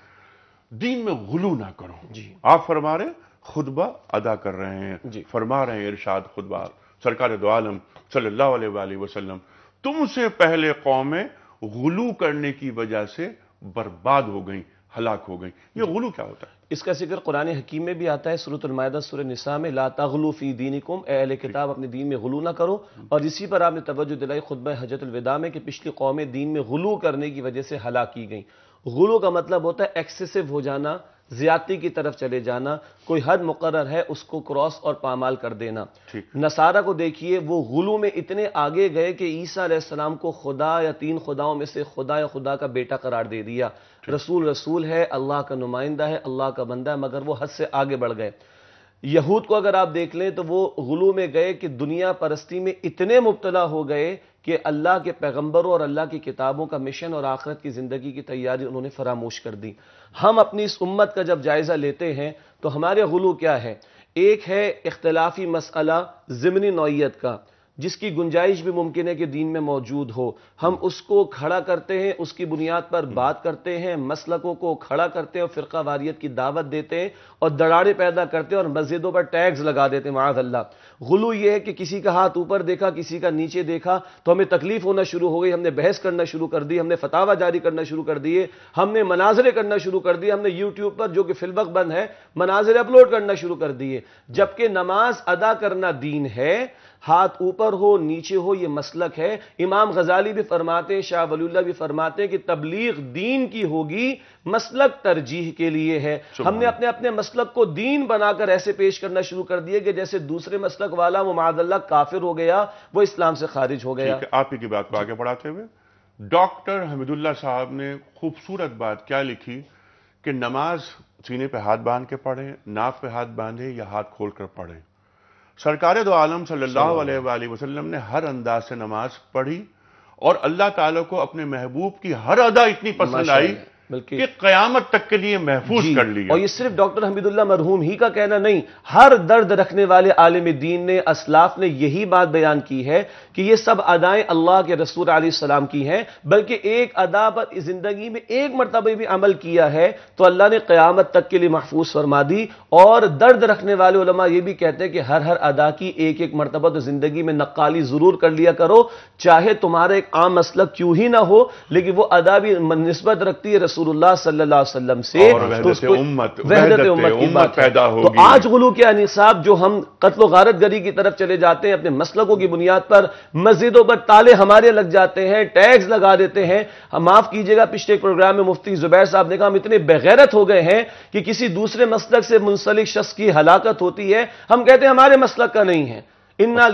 दीन में गुलू ना करो। जी। आप फरमा रहे खुतबा अदा कर रहे हैं फरमा रहे हैं इरशाद खुतबा। सरकार दो आलम सल्लल्लाहु अलैहि वसल्लम। तुमसे पहले कौमें गुलू करने की वजह से बर्बाद हो गई हलाक हो गई। ये गुलू क्या होता है? इसका ज़िक्र कुरान हकीम में भी आता है सूरतुलमायदा सूर निसा में ला तगलू फ़ी दीनिकुम ए अहले किताब अपने दीन में गुलू ना करो। और इसी पर आपने तवज्जो दिलाई खुतब हजतुलविदा में कि पिछली कौमें दीन में गुलू करने की वजह से हलाक की गई। गुलू का मतलब होता है एक्सेसिव हो जाना ज्यादती की तरफ़ चले जाना कोई हद मुकर है उसको क्रॉस और पामाल कर देना। नसारा को देखिए वो गुलू में इतने आगे गए कि ईसा सलाम को खुदा या तीन खुदाओं में से खुदा या खुदा का बेटा करार दे दिया। रसूल रसूल है अल्लाह का नुमाइंदा है अल्लाह का बंदा है मगर वो हद से आगे बढ़ गए। यहूद को अगर आप देख लें तो वो गुलू में गए कि दुनिया परस्ती में इतने मुबतला हो गए कि अल्लाह के पैगंबरों और अल्लाह की किताबों का मिशन और आखरत की ज़िंदगी की तैयारी उन्होंने फरामोश कर दी। हम अपनी इस उम्मत का जब जायज़ा लेते हैं तो हमारे गुलू क्या है? एक है इख्तलाफी मसला ज़िमनी नौीयत का। जिसकी गुंजाइश भी मुमकिन है कि दीन में मौजूद हो। हम उसको खड़ा करते हैं, उसकी बुनियाद पर बात करते हैं, मसलकों को खड़ा करते हैं और फ़िरका वारियत की दावत देते हैं और दराड़े पैदा करते हैं और मस्जिदों पर टैग्स लगा देते हैं माज अल्लाह गुलू ये है कि किसी का हाथ ऊपर देखा, किसी का नीचे देखा तो हमें तकलीफ़ होना शुरू हो गई, हमने बहस करना शुरू कर दी, हमने फतावा जारी करना शुरू कर दिए, हमने मनाजरे करना शुरू कर दिए, हमने यूट्यूब पर जो कि फिलवक बंद है, मनाजरे अपलोड करना शुरू कर दिए। जबकि नमाज़ अदा करना दीन है, हाथ ऊपर ऊपर हो नीचे हो ये मसलक है। इमाम गजाली भी फरमाते हैं शाह वलील्ला भी फरमाते हैं कि तबलीग दीन की होगी मसलक तरजीह के लिए है। हमने अपने अपने मसलक को दीन बनाकर ऐसे पेश करना शुरू कर दिए कि जैसे दूसरे मसलक वाला वो मादल्ला काफिर हो गया वो इस्लाम से खारिज हो गया। आप ही की बात को आगे बढ़ाते हुए। डॉक्टर हमिदुल्ला साहब ने खूबसूरत बात क्या लिखी कि नमाज़ सीने पे हाथ बाँध के पढ़े नाक पे हाथ बांधे या हाथ खोल कर पढ़े। सरकार दो आलम सल्लल्लाहु अलैहि वसल्लम ने हर अंदाज से नमाज़ पढ़ी और अल्लाह ताला को अपने महबूब की हर अदा इतनी पसंद आई बल्कि कयामत तक के लिए महफूज कर लिया। और ये सिर्फ़ डॉक्टर हमीदुल्ला मरहूम ही का कहना नहीं हर दर्द रखने वाले आलिम दीन ने असलाफ ने यही बात बयान की है कि ये सब अदाएँ अल्लाह के रसूल सलाम की हैं बल्कि एक अदा पर ज़िंदगी में एक मरतबे भी अमल किया है तो अल्लाह ने क़यामत तक के लिए महफूज फरमा दी। और दर्द रखने वाले उलमा ये भी कहते हैं कि हर हर अदा की एक एक मरतबा तो ज़िंदगी में नक्काली ज़रूर कर लिया करो चाहे तुम्हारा एक आम मसलक क्यों ही ना हो लेकिन वो अदा भी नस्बत रखती है रसूलुल्लाह सल्लल्लाहु अलैहि वसल्लम से तो उम्मत, वहदत उम्मत की बात है। तो आज गुलू के अनिसाब जो हम कत्लो गारत गरी की तरफ़ चले जाते हैं अपने मसलकों की बुनियाद पर मस्जिदों पर ताले हमारे लग जाते हैं टैग्स लगा देते हैं। हम माफ़ कीजिएगा पिछले एक प्रोग्राम में मुफ्ती जुबैर साहब ने कहा हम इतने बेगैरत हो गए हैं कि किसी दूसरे मसलक से मुंसलिक शख्स की हलाकत होती है। हम कहते हैं हमारे मसलक का नहीं है। इन्ना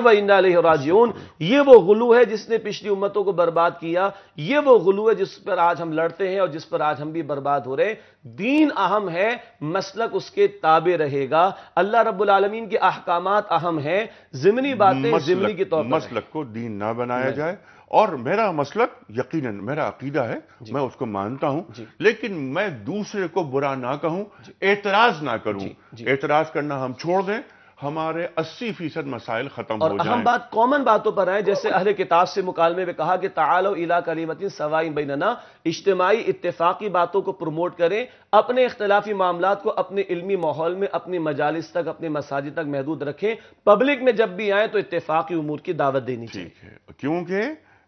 व इन्ना राजिऊन। ये वो गुलू है जिसने पिछली उम्मतों को बर्बाद किया। ये वो गुलू है जिस पर आज हम लड़ते हैं और जिस पर आज हम भी बर्बाद हो रहे हैं। दीन अहम है मसलक उसके ताबे रहेगा। अल्लाह रब्बुल आलमीन के अहकाम अहम है। जिमनी बातें जिमनी के तौर पर मसलक को दीन ना बनाया जाए। और मेरा मसलक यकीनन मेरा अकीदा है मैं उसको मानता हूँ। लेकिन मैं दूसरे को बुरा ना कहूँ एतराज़ ना करूँ। एतराज़ करना हम छोड़ दें। हमारे 80 फ़ीसद मसाइल खत्म और हो अहम जाएँ। बात कॉमन बातों पर आए जैसे अहले किताब से मुकालमे में कहा कि तालो इला कलीमतिन सवाई बैनना इज्तमाही इतफाकी बातों को प्रमोट करें अपने इख्तलाफी मामला को अपने इलमी माहौल में अपनी मजालिस तक अपने मसाजिद तक महदूद रखें। पब्लिक में जब भी आए तो इत्तेफाकी उमूर की दावत देनी चाहिए। ठीक है। क्योंकि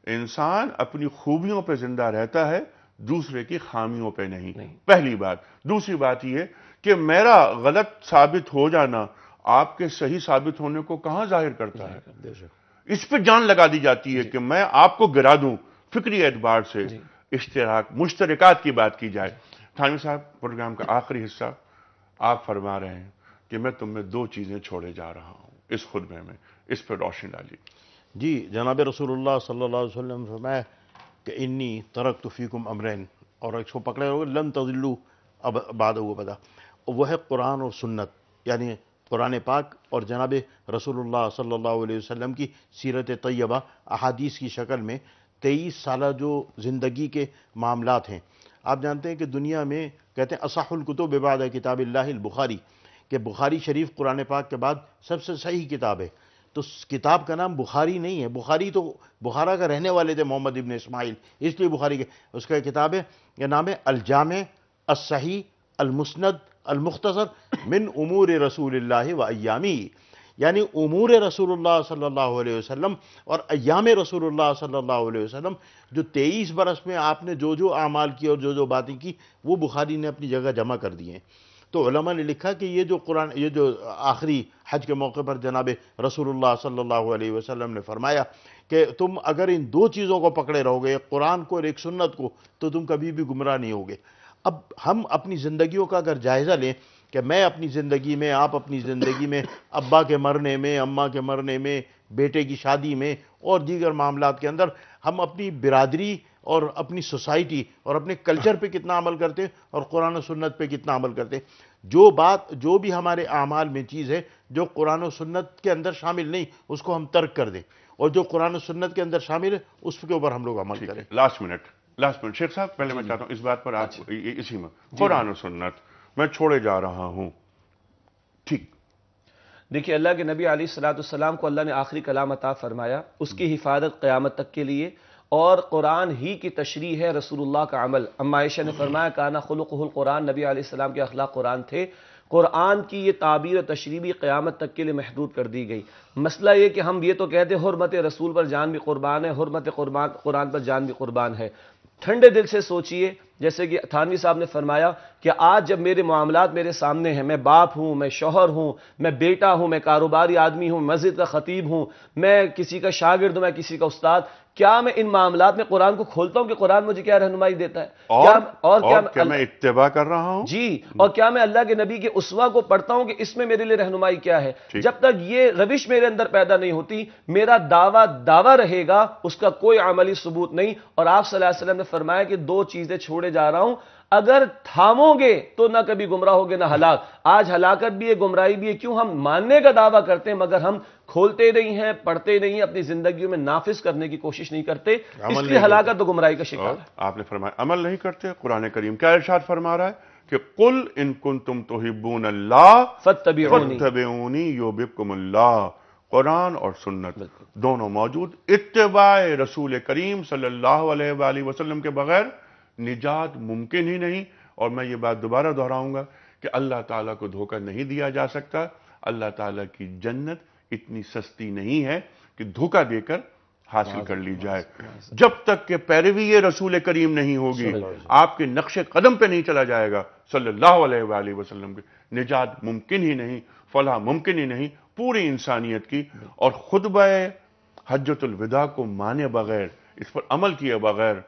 इंसान अपनी खूबियों पर ज़िंदा रहता है दूसरे की खामियों पे नहीं, पहली बात। दूसरी बात यह कि मेरा गलत साबित हो जाना आपके सही साबित होने को कहाँ ज़ाहिर करता है? इस पर जान लगा दी जाती है कि मैं आपको गिरा दूँ फिक्री एतबार से इश्तराक मुश्तरकात की बात की जाए। थानवी साहब प्रोग्राम का आखिरी हिस्सा आप फरमा रहे हैं कि मैं तुम्हें दो चीज़ें छोड़े जा रहा हूँ इस खुतबे में। इस पर रोशनी डाली जी जनाब रसूलुल्लाह सल्लल्लाहु अलैहि वसल्लम फरमाया कि इन्नी तरक तफ़ीकुम अमरैन और इसको पकड़े रहोगे लन तजिल्लू अब बाद पता। वह है कुरान और सुन्नत यानी कुरान पाक और जनाब रसूलुल्लाह सल्लल्लाहु अलैहि की सीरत तैयबा, अहादीस की शक्ल में तेईस साल जो ज़िंदगी के मामलात हैं। आप जानते हैं कि दुनिया में कहते हैं असाहुलकुतुब बाद किताब बुखारी, कि बुखारी शरीफ कुरान पाक के बाद सबसे सही किताब है। तो किताब का नाम बुखारी नहीं है। बुखारी तो बुखारा का रहने वाले थे मोहम्मद इब्न इस्माइल, इसलिए बुखारी के उसका किताब है यह नाम है अलजाम असही अलमुस्नद अलमुख्तसर मिन उमूर रसूल व अयामी यानी उमूर सल्लल्लाहु अलैहि वसल्लम और अयाम सल्लल्लाहु अलैहि वसल्लम जो तेईस बरस में आपने जो जो आमाल की और जो जो बातें की वो बुखारी ने अपनी जगह जमा कर दिए तो उलमा ने लिखा कि ये जो कुरान ये जो आखिरी हज के मौके पर जनाब रसूलुल्लाह सल्लल्लाहु अलैहि वसल्लम ने फरमाया कि तुम अगर इन दो चीज़ों को पकड़े रहोगे एक कुरान को और एक सुन्नत को तो तुम कभी भी गुमराह नहीं होगे अब हम अपनी ज़िंदगियों का अगर जायज़ा लें कि मैं अपनी ज़िंदगी में आप अपनी ज़िंदगी में अब्बा के मरने में अम्मा के मरने में बेटे की शादी में और दीगर मामला के अंदर हम अपनी बिरादरी और अपनी सोसाइटी और अपने कल्चर पे कितना अमल करते हैं और कुरान सुन्नत पे कितना अमल करते हैं। जो बात जो भी हमारे अमाल में चीज़ है जो कुरान सुन्नत के अंदर शामिल नहीं उसको हम तर्क कर दें और जो कुरान सुन्नत के अंदर शामिल है उसके ऊपर हम लोग अमल करें। Last minute last minute Sheikh साहब पहले मैं चाहता हूँ इस बात पर आप इसी में कुरान और सुन्नत मैं छोड़े जा रहा हूँ। ठीक। देखिए अल्लाह के नबी अली सलाम को अल्लाह ने आखिरी कलाम अता फरमाया उसकी हिफाजत क़्यामत तक के लिए और कुरान ही की तशरी है रसूलुल्लाह का अमल। अम्मा ने फरमाया काना खुल कुरान नबी सलाम के अखलाक कुरान थे। कुरान की ये ताबीर तशरी भी क़्यामत तक के लिए महदूद कर दी गई। मसला ये कि हम ये तो कहते हैं हरमत रसूल पर जान भी कुर्बान है हरमत कुरान पर जान भी कुर्बान है। ठंडे दिल से सोचिए। जैसे कि थानवी साहब ने फरमाया कि आज जब मेरे मामला मेरे सामने हैं, मैं बाप हूँ, मैं शोहर हूँ, मैं बेटा हूँ, मैं कारोबारी आदमी हूँ मस्जिद का खतीब हूँ, मैं किसी का शागिर्द मैं किसी का उस्ताद। क्या मैं इन मामला में कुरान को खोलता हूँ कि कुरान मुझे क्या रहनुमाई देता है? और क्या और, और क्या, क्या मैं इतवा कर रहा हूँ? जी और क्या मैं अल्लाह के नबी के उसवा को पढ़ता हूँ कि इसमें मेरे लिए रहनुमाई क्या है? जब तक ये रविश मेरे अंदर पैदा नहीं होती मेरा दावा दावा रहेगा उसका कोई अमली सबूत नहीं। और आप सल्लल्लाहु अलैहि वसल्लम ने फरमाया कि दो चीज़ें छोड़े जा रहा हूँ अगर थामोगे तो ना कभी गुमराह होगे ना हलाक। आज हलाकत भी है गुमराही भी है। क्यों हम मानने का दावा करते हैं मगर हम खोलते नहीं हैं पढ़ते नहीं हैं अपनी ज़िंदगी में नाफिज करने की कोशिश नहीं करते। इसलिए हलाकत तो गुमराही का शिकार है। आपने फरमाया अमल नहीं करते कुरान करीम क्या इरशाद फरमा रहा है कि कुल इन कुन तुम तो हिब्बून अल्लाह फत्तबिऊनी। फत्तबिऊनी युबिकुमुल्लाह। कुरान और सुन्नत दोनों मौजूद। इत्तेबाए रसूल करीम सल्लल्लाहु अलैहि वसल्लम के बगैर निजात मुमकिन ही नहीं। और मैं ये बात दोबारा दोहराऊँगा कि अल्लाह ताला को धोखा नहीं दिया जा सकता। अल्लाह ताला की जन्नत इतनी सस्ती नहीं है कि धोखा देकर हासिल कर ली जाए। जब तक के पैरवी ये रसूल करीम नहीं होगी आपके नक्शे कदम पे नहीं चला जाएगा। सल्लल्लाहु अलैहि वसल्लम के निजात मुमकिन ही नहीं फलाह मुमकिन ही नहीं पूरी इंसानियत की। और खुतब हजतुल विदा को माने बगैर इस पर अमल किए बगैर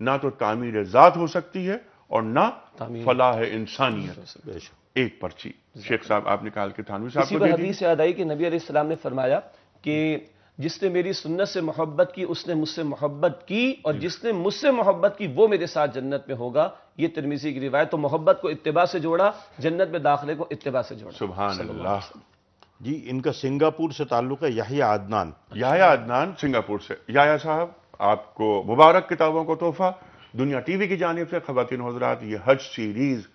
ना तो तामीर ज़ात हो सकती है और ना फलाह इंसानियत। एक पर्ची। शेख साहब आपने कहा कि थानवी साहब को हदीस याद आई कि नबी अलैहिस्सलाम ने फरमाया कि जिसने मेरी सुन्नत से मोहब्बत की उसने मुझसे मोहब्बत की और जिसने मुझसे मोहब्बत की वो मेरे साथ जन्नत में होगा। ये तिरमिजी की रिवायत तो मोहब्बत को इत्तिबा से जोड़ा जन्नत में दाखिले को इत्तिबा से जोड़ा। सुबहान अल्लाह जी इनका सिंगापुर से ताल्लुक है Yahya Adnan Yaya Adnan Singapore से। याया साहब? आपको मुबारक किताबों को तोहफा। दुनिया टीवी की जानिब से खवातीन हजरात ये हज सीरीज़।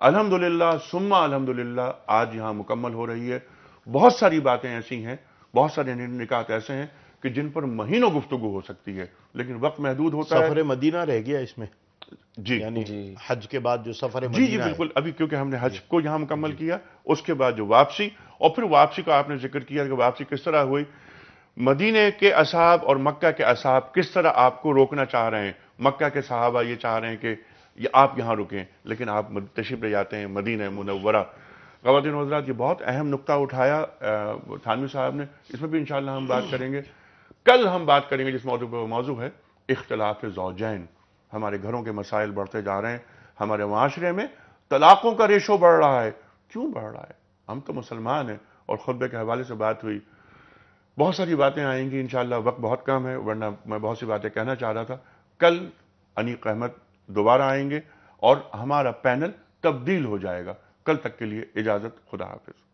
अल्हम्दुलिल्लाह सुम्मा अल्हम्दुलिल्लाह आज यहाँ मुकम्मल हो रही है। बहुत सारी बातें ऐसी हैं बहुत सारे निकात ऐसे हैं कि जिन पर महीनों गुफ्तु हो सकती है लेकिन वक्त महदूद होता है। सफ़र मदीना रह गया इसमें। जी। यानी जी। हज के बाद जो सफ़र है जी जी बिल्कुल। अभी क्योंकि हमने हज को यहाँ मुकम्मल किया उसके बाद जो वापसी और फिर वापसी का आपने ज़िक्र किया कि वापसी किस तरह हुई। मदीने के असाब और मक्का के असाब किस तरह आपको रोकना चाह रहे हैं? मक्का के साहबा ये चाह रहे हैं कि ये आप यहाँ रुकें, लेकिन आप तशरीफ़ ले जाते हैं मदीना मुनव्वरा। खवातीन हजरात, ये बहुत अहम नुकता उठाया थानवी साहब ने। इसमें भी इंशाल्लाह हम बात करेंगे। कल हम बात करेंगे, जिस मौजू पर मौजू है, इख्तलाफ जौजैन। हमारे घरों के मसाइल बढ़ते जा रहे हैं। हमारे माशरे में तलाकों का रेशो बढ़ रहा है। क्यों बढ़ रहा है? हम तो मुसलमान हैं और खुतबे के हवाले से बात हुई। बहुत सारी बातें आएँगी इन वक्त बहुत कम है, वरना मैं बहुत सी बातें कहना चाह रहा था। कल अनीक अहमद दोबारा आएँगे और हमारा पैनल तब्दील हो जाएगा। कल तक के लिए इजाज़त, खुदा हाफिज़।